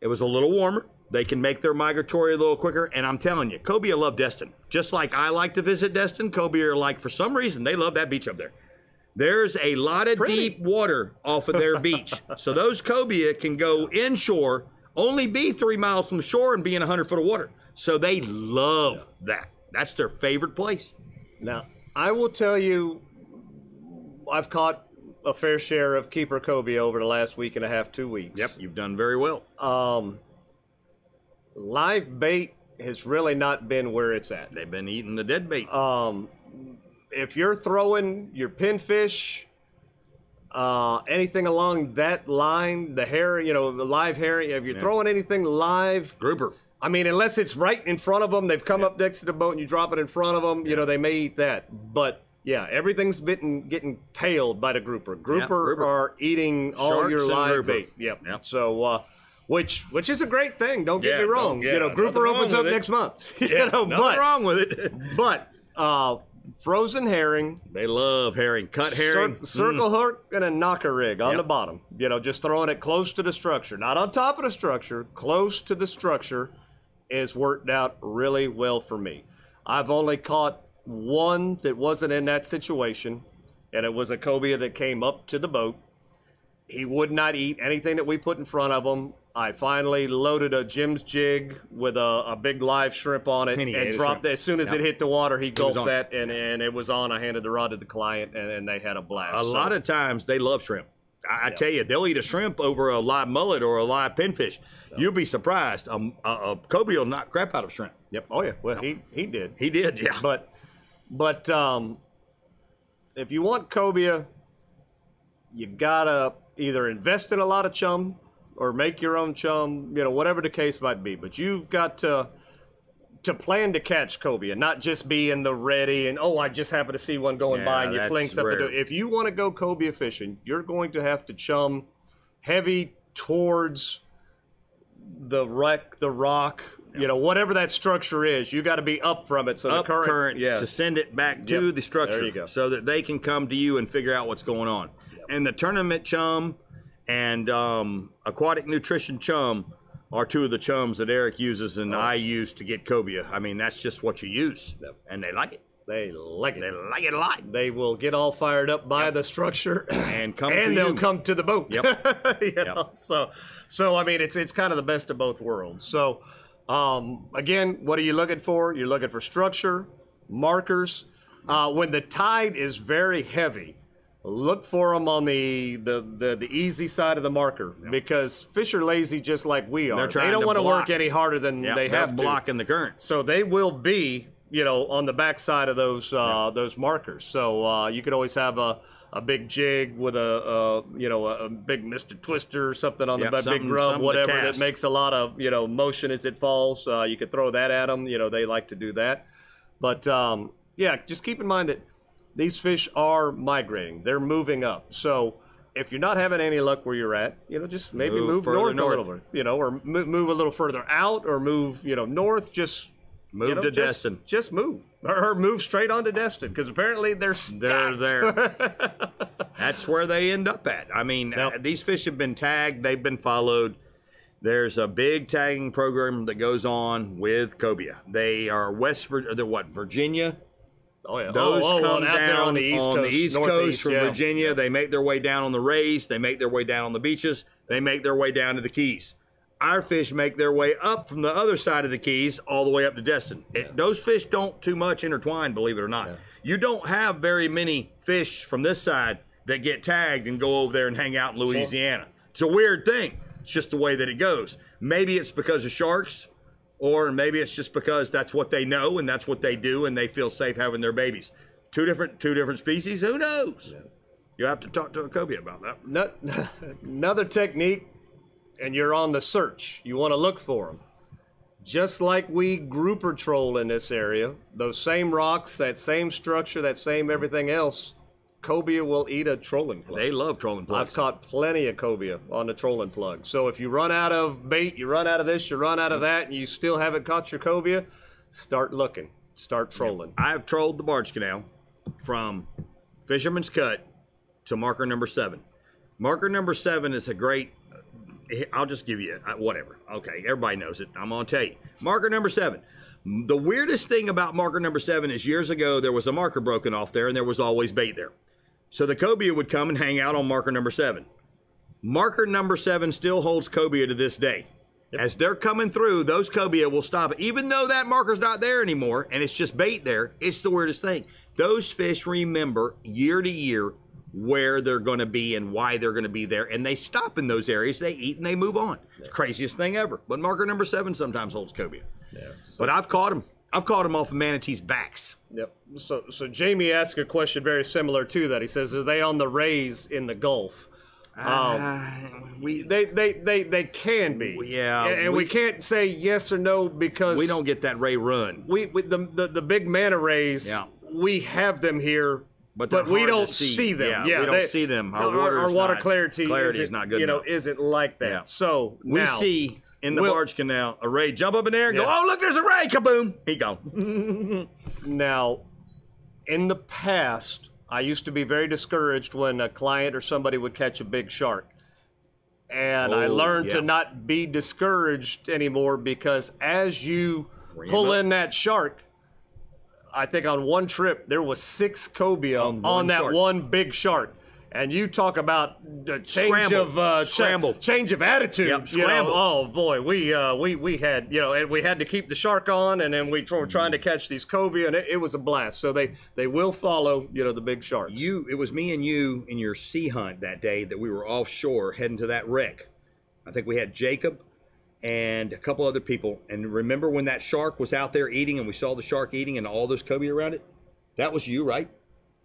S2: It was a little warmer. They can make their migratory a little quicker. And I'm telling you, cobia love Destin. Just like I like to visit Destin, cobia are like for some reason they love that beach up there. There's a lot of deep water off of their beach. *laughs* So those cobia can go inshore, only be three miles from shore and be in 100 foot of water. So they love that. That's their favorite place.
S1: Now, I will tell you, I've caught a fair share of keeper cobia over the last week and a half, two weeks.
S2: Yep, you've done very well.
S1: Um, live bait has really not been where it's at.
S2: They've been eating the dead bait.
S1: Um, if you're throwing your pinfish, uh, anything along that line, the herring, you know, the live herring. If you're throwing anything live,
S2: Grouper.
S1: I mean, unless it's right in front of them, they've come up next to the boat and you drop it in front of them, you know, they may eat that. But yeah, everything's been getting tailed by the grouper. Grouper,
S2: grouper.
S1: are eating all
S2: Sharks
S1: your live
S2: grouper.
S1: bait. Yep.
S2: Yep.
S1: So, uh, which which is a great thing. Don't get
S2: Yeah,
S1: me wrong.
S2: yeah,
S1: you know, grouper opens up
S2: it.
S1: next month. *laughs* you
S2: Yeah,
S1: know,
S2: nothing
S1: but
S2: wrong with it. *laughs*
S1: but uh, frozen herring,
S2: They love herring, cut herring.
S1: Cir- circle mm. hook and a knocker rig on
S2: Yep.
S1: the bottom. You know, just throwing it close to the structure, not on top of the structure, close to the structure, is worked out really well for me. I've only caught one that wasn't in that situation, and it was a cobia that came up to the boat. He would not eat anything that we put in front of him. I finally loaded a Jim's jig with a, a big live shrimp on it
S2: And
S1: and,
S2: he ate a
S1: dropped it. As soon as
S2: Yep.
S1: it hit the water, he gulped that, and, and it was on. I handed the rod to the client, and, and they had a blast.
S2: A
S1: So-
S2: lot of times they love shrimp. I, I tell you, they'll eat a shrimp over a live mullet or a live pinfish. You'll be surprised. Um, a, a cobia will knock crap out of shrimp.
S1: Yep. Oh yeah. Well, he he did.
S2: He did, yeah.
S1: But but um, if you want cobia, you gotta either invest in a lot of chum or make your own chum. You know, whatever the case might be. But you've got to to plan to catch cobia, not just be in the ready and oh, I just happen to see one going by and you fling something. To, if you want to go cobia fishing, you're going to have to chum heavy towards the wreck, the rock. You know, whatever that structure is, you got to be up from it. So
S2: Up
S1: the current,
S2: current
S1: yeah,
S2: to send it back to
S1: Yep.
S2: the structure
S1: There you go.
S2: so that they can come to you and figure out what's going on. And the tournament chum and um, aquatic nutrition chum are two of the chums that Eric uses and I use to get cobia. I mean, that's just what you use.
S1: Yep.
S2: And they like it.
S1: they like it.
S2: They like it a lot.
S1: They will get all fired up by the structure, *clears throat*
S2: And come
S1: and they'll
S2: you.
S1: come to the boat.
S2: Yep. *laughs*
S1: You know, So, so I mean, it's it's kind of the best of both worlds. So, um, again, what are you looking for? You're looking for structure, markers. Uh, when the tide is very heavy, look for them on the the, the, the easy side of the marker because fish are lazy just like we are. They don't
S2: to
S1: want to work any harder than
S2: Yeah,
S1: they have to.
S2: blocking the current.
S1: So they will be, you know, on the backside of those uh, those markers. So uh, you could always have a, a big jig with a, a you know a, big Mister Twister or something on
S2: Yep,
S1: the big
S2: something-
S1: grub,
S2: something
S1: whatever that makes a lot of you know motion as it falls. Uh, you could throw that at them. You know they like to do that. But um, yeah, just keep in mind that these fish are migrating. They're moving up. So if you're not having any luck where you're at, you know, just maybe
S2: Move
S1: move, north,
S2: north.
S1: a little bit, you know, or move, move a little further out, or move, you know, north. Just
S2: Move
S1: you know,
S2: to
S1: just,
S2: Destin.
S1: Just move, or, move straight on to Destin, because apparently they're stacked.
S2: They're there. *laughs* That's where they end up at. I mean, uh, these fish have been tagged, they've been followed. There's a big tagging program that goes on with cobia. They are West, they're what, Virginia?
S1: Oh yeah,
S2: Those
S1: oh, oh,
S2: come
S1: out there
S2: down
S1: on the east coast,
S2: East Coast from
S1: yeah.
S2: Virginia. They make their way down on the rays. They make their way down on the beaches. They make their way down to the Keys. Our fish make their way up from the other side of the Keys all the way up to Destin. It, those fish don't too much intertwine, believe it or not. You don't have very many fish from this side that get tagged and go over there and hang out in Louisiana. It's a weird thing. It's just the way that it goes. Maybe it's because of sharks, or maybe it's just because that's what they know and that's what they do and they feel safe having their babies. Two different two different species, who knows? You have to talk to a cobia about that.
S1: No- *laughs* Another technique, and you're on the search. You want to look for them. Just like we grouper troll in this area, those same rocks, that same structure, that same everything else, cobia will eat a trolling plug.
S2: They love trolling plugs.
S1: I've caught plenty of cobia on the trolling plug. So if you run out of bait, you run out of this, you run out of that, and you still haven't caught your cobia, start looking, start trolling.
S2: I've trolled the Barge Canal from Fisherman's Cut to marker number seven. Marker number seven is a great. I'll just give you uh, whatever. Okay, everybody knows it. I'm gonna tell you. Marker number seven. The weirdest thing about marker number seven is years ago there was a marker broken off there, and there was always bait there. So the cobia would come and hang out on marker number seven. Marker number seven still holds cobia to this day. As they're coming through, those cobia will stop. Even though that marker's not there anymore and it's just bait there, it's the weirdest thing. Those fish remember year to year where they're going to be and why they're going to be there, and they stop in those areas. They eat and they move on. It's the craziest thing ever. But marker number seven sometimes holds cobia. Yeah. But I've caught them. I've caught them off of manatees' backs.
S1: Yep. So so Jamie asked a question very similar to that. He says, "Are they on the rays in the Gulf?"
S2: Uh, we
S1: They they they they can be.
S2: Yeah,
S1: And, and we,
S2: we-
S1: can't say yes or no because
S2: we don't get that ray run.
S1: we, we the, the the big manta rays.
S2: Yeah.
S1: We have them here.
S2: But
S1: But, we don't
S2: see.
S1: see. them.
S2: Yeah,
S1: Yeah,
S2: we don't see them. Our
S1: Our, our, water
S2: not-
S1: clarity,
S2: clarity is not good
S1: You know,
S2: enough.
S1: isn't like that.
S2: Yeah.
S1: So
S2: We
S1: now,
S2: see in the
S1: We'll-
S2: barge canal a ray jump up in there and go, oh, look, there's a ray, kaboom. He gone. *laughs*
S1: Now, in the past, I used to be very discouraged when a client or somebody would catch a big shark. And I
S2: Oh,
S1: learned
S2: yeah.
S1: to not be discouraged anymore because as you
S2: Bring
S1: pull
S2: up.
S1: in that shark, I think on one trip there was six cobia
S2: On
S1: on, that
S2: shark.
S1: one big shark. And you talk about the change
S2: Scramble.
S1: of uh,
S2: Scramble.
S1: change of attitude.
S2: Yep,
S1: you know. oh boy, we uh, we we had you know, and we had to keep the shark on, and then we were trying to catch these cobia, and it, it was a blast. So they they will follow you know the big sharks.
S2: You, it was me and you in your sea hunt that day that we were offshore heading to that wreck. I think we had Jacob and a couple other people. And remember when that shark was out there eating and we saw the shark eating and all those cobia around it? That was you, right?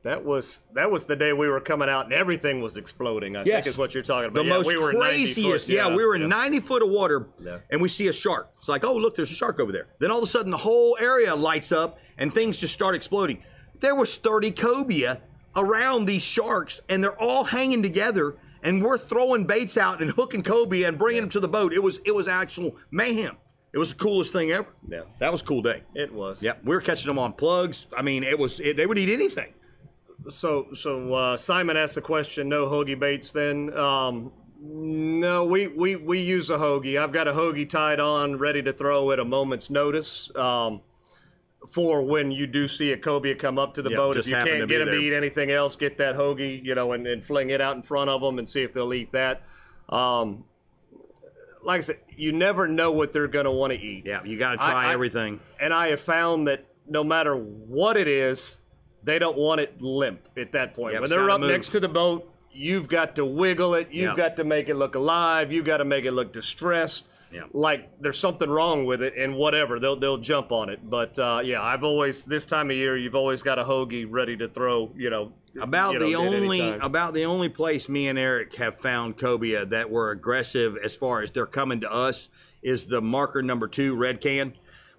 S1: That was that was the day we were coming out and everything was exploding. I
S2: Yes.
S1: think is what you're talking about.
S2: The
S1: Yeah,
S2: most
S1: we were 90 foot,
S2: craziest. yeah, we were in 90 foot of water
S1: Yeah.
S2: and we see a shark. It's like, oh, look, there's a shark over there. Then all of a sudden the whole area lights up and things just start exploding. There was 30 cobia around these sharks and they're all hanging together and we're throwing baits out and hooking cobia and bringing them to the boat. It was it was actual mayhem. It was the coolest thing ever.
S1: Yeah.
S2: That was a cool day.
S1: It was.
S2: Yeah, we were catching them on plugs. I mean, it was it, they would eat anything.
S1: So so uh, Simon asked the question. No hoagie baits then. Um, no, we, we we use a hoagie. I've got a hoagie tied on, ready to throw at a moment's notice. Um, for when you do see a cobia come up to the
S2: Yep,
S1: boat, if you can't get them
S2: there.
S1: to eat anything else, get that hoagie, you know, and, and fling it out in front of them and see if they'll eat that. Um, like I said, you never know what they're going to want to eat.
S2: Yeah, you got to try
S1: I-
S2: everything.
S1: And I have found that no matter what it is, they don't want it limp at that point.
S2: Yep,
S1: when they're up
S2: move.
S1: next to the boat, you've got to wiggle it. You've
S2: Yep.
S1: got to make it look alive. You've got to make it look distressed.
S2: Yep.
S1: Like there's something wrong with it, and whatever they'll they'll jump on it. But uh, yeah, I've always this time of year, you've always got a hoagie ready to throw. You know,
S2: About
S1: you know,
S2: the only about the only place me and Eric have found cobia that were aggressive as far as they're coming to us is the marker number two red can.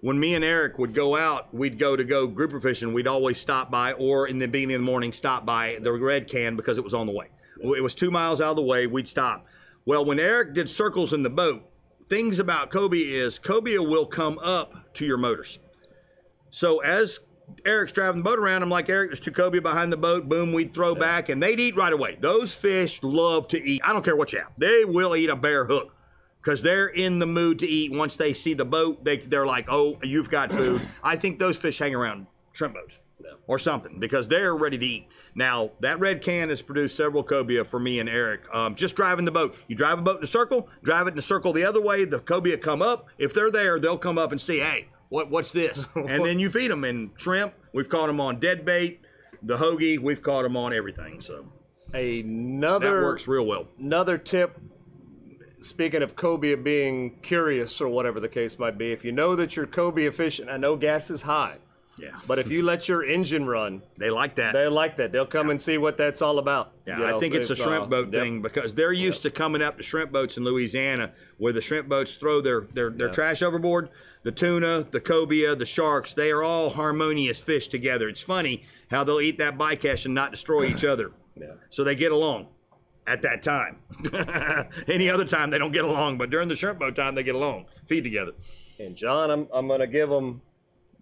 S2: When me and Eric would go out, we'd go to go grouper fishing. We'd always stop by, or in the beginning of the morning, stop by the red can because it was on the way. It was two miles out of the way. We'd stop. Well, when Eric did circles in the boat, things about cobia is cobia will come up to your motors. So as Eric's driving the boat around, I'm like, Eric, there's two cobia behind the boat. Boom, we'd throw back, and they'd eat right away. Those fish love to eat. I don't care what you have. They will eat a bare hook because they're in the mood to eat. Once they see the boat, they, they're like, oh, you've got food. I think those fish hang around shrimp boats or something because they're ready to eat. Now, that red can has produced several cobia for me and Eric. Um, just driving the boat. You drive a boat in a circle, drive it in a circle the other way, the cobia come up. If they're there, they'll come up and see, hey, what, what's this? *laughs* and then you feed them. And shrimp, we've caught them on dead bait. The hoagie, we've caught them on everything. So
S1: another that
S2: works real well.
S1: Another tip, speaking of cobia being curious or whatever the case might be, if you know that you're cobia fishing, I know gas is high,
S2: Yeah.
S1: but if you let your engine run,
S2: They like that.
S1: they like that. They'll come and see what that's all about.
S2: Yeah,
S1: You know,
S2: I think it's a shrimp
S1: uh,
S2: boat
S1: yep.
S2: thing because they're used to coming up to shrimp boats in Louisiana where the shrimp boats throw their, their, their trash overboard. The tuna, the cobia, the sharks, they are all harmonious fish together. It's funny how they'll eat that bycatch and not destroy each other.
S1: Yeah.
S2: So they get along at that time. *laughs* Any other time they don't get along, but during the shrimp boat time they get along, feed together.
S1: And John, I'm, I'm going to give them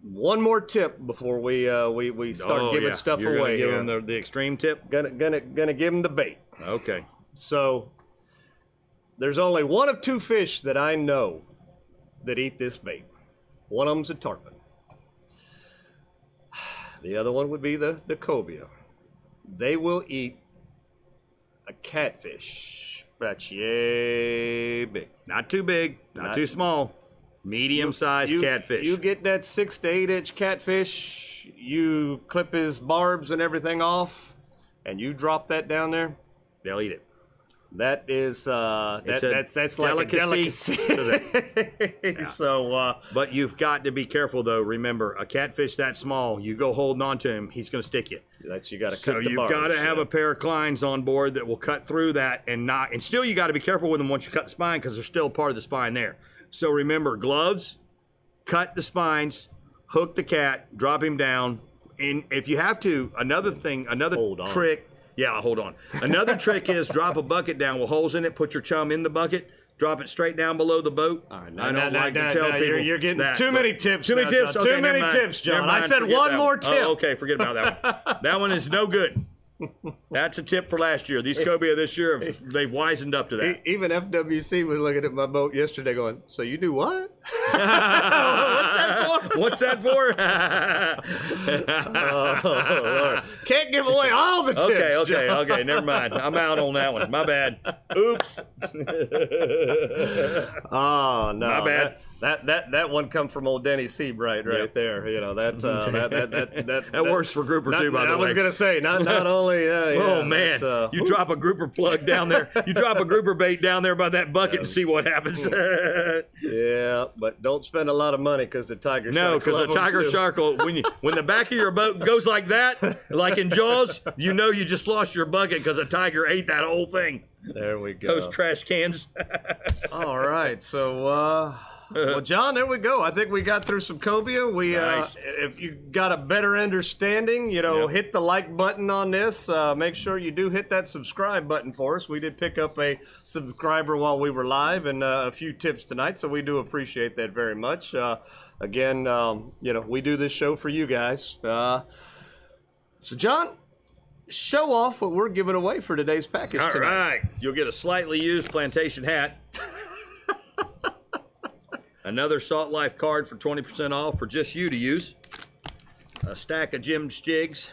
S1: one more tip before we uh, we, we start
S2: Oh,
S1: giving
S2: yeah.
S1: stuff
S2: You're gonna
S1: away.
S2: Give
S1: here.
S2: them the, the extreme tip.
S1: Gonna gonna gonna give them the bait.
S2: Okay.
S1: So there's only one of two fish that I know that eat this bait. One of them's a tarpon. *sighs* The other one would be the, the cobia. They will eat a catfish. That's yay big.
S2: Not too big, not,
S1: Not-
S2: too small. Medium sized
S1: You-
S2: catfish.
S1: You get that six to eight inch catfish, you clip his barbs and everything off, and you drop that down there.
S2: They'll eat it.
S1: That is uh, that, that's that's like a
S2: delicacy
S1: delicacy. *laughs* *laughs* So uh,
S2: But you've got to be careful, though. Remember, a catfish that small, you go holding on to him, he's going to stick you.
S1: That's you got to
S2: So
S1: cut the
S2: you've got to have
S1: yeah.
S2: a pair of clines on board that will cut through that and not. And still, you got to be careful with them once you cut the spine because there's still part of the spine there. So remember, gloves, cut the spines, hook the cat, drop him down. And if you have to, another thing, another trick. Yeah, hold on. Another trick is drop a bucket down with holes in it. Put your chum in the bucket. Drop it straight down below the boat.
S1: All right, now-
S2: I don't
S1: now-
S2: like
S1: now-
S2: to tell people
S1: you're- you're getting
S2: that,
S1: too many tips
S2: Too many
S1: now,
S2: tips.
S1: John.
S2: Okay,
S1: Too many
S2: mind.
S1: tips, John. I said one more
S2: Oh,
S1: tip.
S2: okay, forget about that one. that one is no good. That's a tip for last year. These cobia this year, have, they've wisened up to that.
S1: Even FWC was looking at my boat yesterday, going, "So you do what?" *laughs*
S2: What's that for?
S1: What's that for? *laughs* oh, Can't give away all the tips.
S2: okay, okay,
S1: John.
S2: okay. Never mind. I'm out on that one. My bad. Oops. *laughs*
S1: Oh no,
S2: My bad.
S1: That, that that that one come from old Denny Seabright right
S2: Yep.
S1: there. You know that uh, that, that that that
S2: That works for grouper
S1: not-
S2: too, by the way, I
S1: was gonna say not not only. Uh, yeah,
S2: Oh man,
S1: uh,
S2: you drop a grouper plug down there. You drop a grouper bait down there by that bucket and see what happens. *laughs*
S1: yeah, but don't spend a lot of money because the tiger.
S2: No, because the tiger shark will when you when the back of your boat goes like that, like in Jaws, you know you just lost your bucket because a tiger ate that whole thing.
S1: There we go.
S2: Those trash cans. *laughs*
S1: All right, so uh, well, John, there we go. I think we got through some cobia. We,
S2: Nice.
S1: uh, if you got a better understanding, you know,
S2: Yep.
S1: hit the like button on this. Uh, make sure you do hit that subscribe button for us. We did pick up a subscriber while we were live and uh, a few tips tonight, so we do appreciate that very much. Uh, again, um, you know, we do this show for you guys. Uh, so, John, show off what we're giving away for today's package
S2: All
S1: tonight.
S2: right, you'll get a slightly used plantation hat. *laughs* Another Salt Life card for 20% off for just you to use. A stack of Jim's jigs.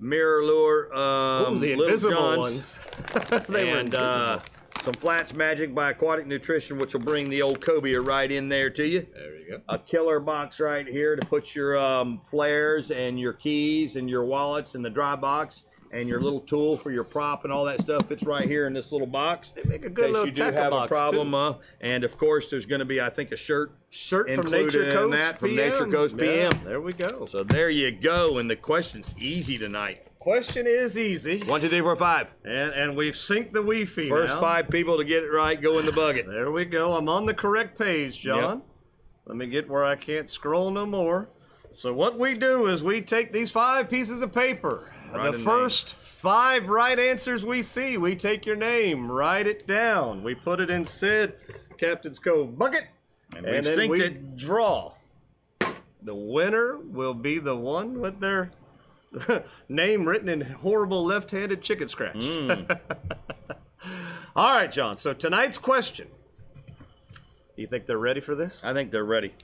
S2: MirrOlure, um,
S1: Ooh, the
S2: Little
S1: invisible
S2: John's,
S1: ones. *laughs* they were
S2: and uh, some Flats Magic by Aquatic Nutrition, which will bring the old cobia right in there to you.
S1: there you go.
S2: A killer box right here to put your um, flares and your keys and your wallets in the dry box. And your little tool for your prop and all that stuff fits right here in this little box. They
S1: make a good little
S2: you do have a problem. Uh, and of course, there's going to be, I think, a shirt
S1: Shirt from Nature
S2: in
S1: Coast
S2: that from
S1: PM.
S2: Nature Coast
S1: Yeah, there we go.
S2: So there you go. And the question's easy tonight.
S1: Question is easy,
S2: One, two, three, four, five.
S1: and and we've synced the Wi-Fi
S2: First
S1: now.
S2: five people to get it right go in the bucket.
S1: There we go. I'm on the correct page, John. Let me get where I can't scroll no more. So what we do is we take these five pieces of paper. The first five right answers we see, we take your name, write it down. We put it in Sid Captain's Cove bucket,
S2: And
S1: and, then we
S2: it.
S1: draw. The winner will be the one with their *laughs* name written in horrible left-handed chicken scratch.
S2: Mm. *laughs*
S1: All right, John. So tonight's question. Do you think they're ready for this?
S2: I think they're ready.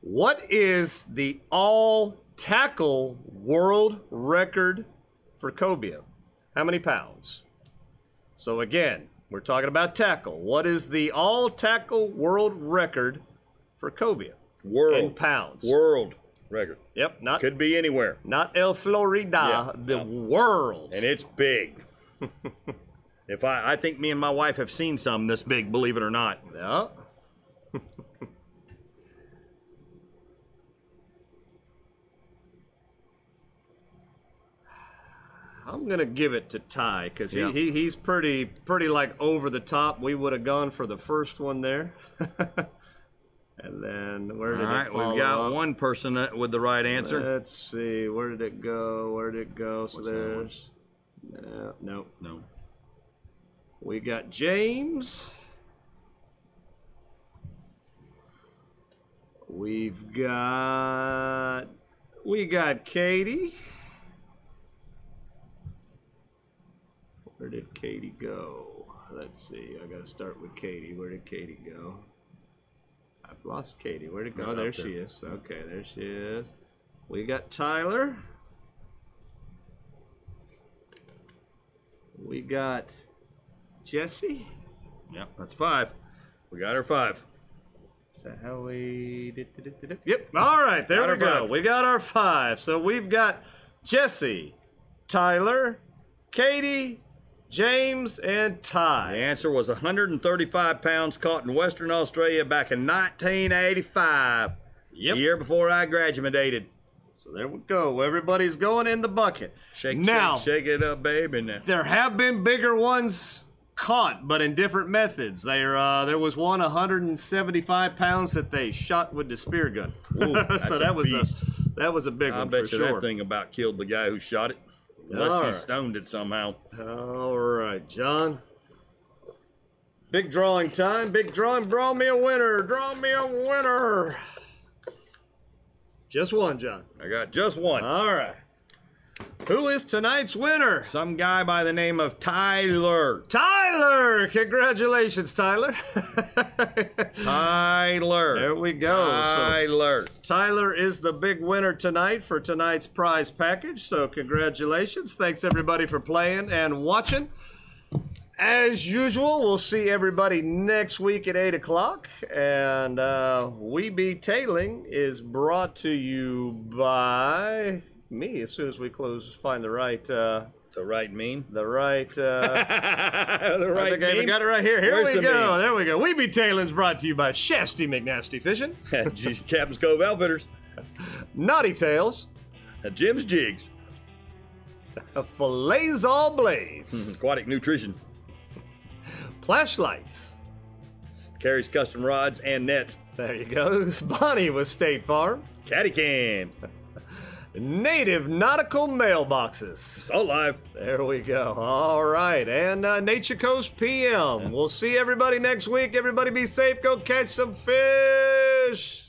S1: What is the all tackle world record for cobia? How many pounds? So again, we're talking about tackle. What is the all tackle world record for cobia in
S2: World.
S1: pounds?
S2: World record.
S1: Yep, not
S2: Could be anywhere.
S1: not El Florida,
S2: Yeah,
S1: the
S2: yeah.
S1: world.
S2: and it's big. *laughs* if I, I think me and my wife have seen some this big, believe it or not.
S1: Yeah. *laughs* I'm gonna give it to Ty because
S2: Yeah.
S1: he, he he's pretty pretty like over the top. We would have gone for the first one there, *laughs* and then where
S2: All
S1: did
S2: right,
S1: it follow
S2: we've got one person with the right answer.
S1: Let's see, where did it go? Where did it go? So
S2: What's
S1: there's no, no.
S2: no.
S1: We got James. We've got we got Katie. Where did Katie go? Let's see. I gotta start with Katie. Where did Katie go? I've lost Katie. Where'd it go?
S2: Right
S1: there
S2: there.
S1: she is. Okay, there she is. We got Tyler. We got Jesse.
S2: Yep, that's five. We got her five.
S1: Is that how we did, did, did, did, did? Yep. All right, there
S2: Got
S1: we go.
S2: five.
S1: We got our five. So we've got Jesse, Tyler, Katie, James, and Ty.
S2: The answer was 135 pounds caught in Western Australia back in 1985.
S1: Yep.
S2: The year before I graduated.
S1: So there we go. Everybody's going in the bucket.
S2: Shake,
S1: now,
S2: shake, shake it up, baby. Now.
S1: there have been bigger ones caught, but in different methods. There, uh, there was one 175 pounds that they shot with the spear gun.
S2: Ooh, *laughs*
S1: so that was
S2: beast.
S1: a that was a big
S2: I
S1: one
S2: bet
S1: for
S2: you
S1: sure.
S2: that thing about killed the guy who shot it. Unless
S1: All
S2: he
S1: right.
S2: stoned it somehow.
S1: All right, John. Big drawing time. Big drawing. Draw me a winner. Draw me a winner. Just one, John.
S2: I got just one.
S1: All right. Who is tonight's winner?
S2: Some guy by the name of Tyler.
S1: Tyler! Congratulations, Tyler. *laughs*
S2: Tyler.
S1: there we go. So
S2: Tyler.
S1: Tyler is the big winner tonight for tonight's prize package. So congratulations. Thanks everybody for playing and watching. As usual, we'll see everybody next week at 8 o'clock. And uh, We Be Tailing is brought to you by me as soon as we close, find the right, uh,
S2: The right meme.
S1: the right, uh, *laughs*
S2: the
S1: I
S2: right
S1: think I even got it right here. Here
S2: Where's
S1: we
S2: the
S1: go.
S2: meme?
S1: There we go. We Be Tailing's brought to you by Shasty McNasty Fishing, *laughs*
S2: G- Captain's Cove Outfitters. *laughs*
S1: Knotty Tails,
S2: Uh, Jim's Jigs.
S1: Filletzall Blades,
S2: Aquatic Nutrition.
S1: Flashlights.
S2: Karrie's custom rods and nets.
S1: There you go. Bonnie with State Farm.
S2: Caddy Can.
S1: Native Nautical Mailboxes.
S2: Salt Life.
S1: There we go. All right. And uh, Nature Coast PM. We'll see everybody next week. Everybody be safe. Go catch some fish.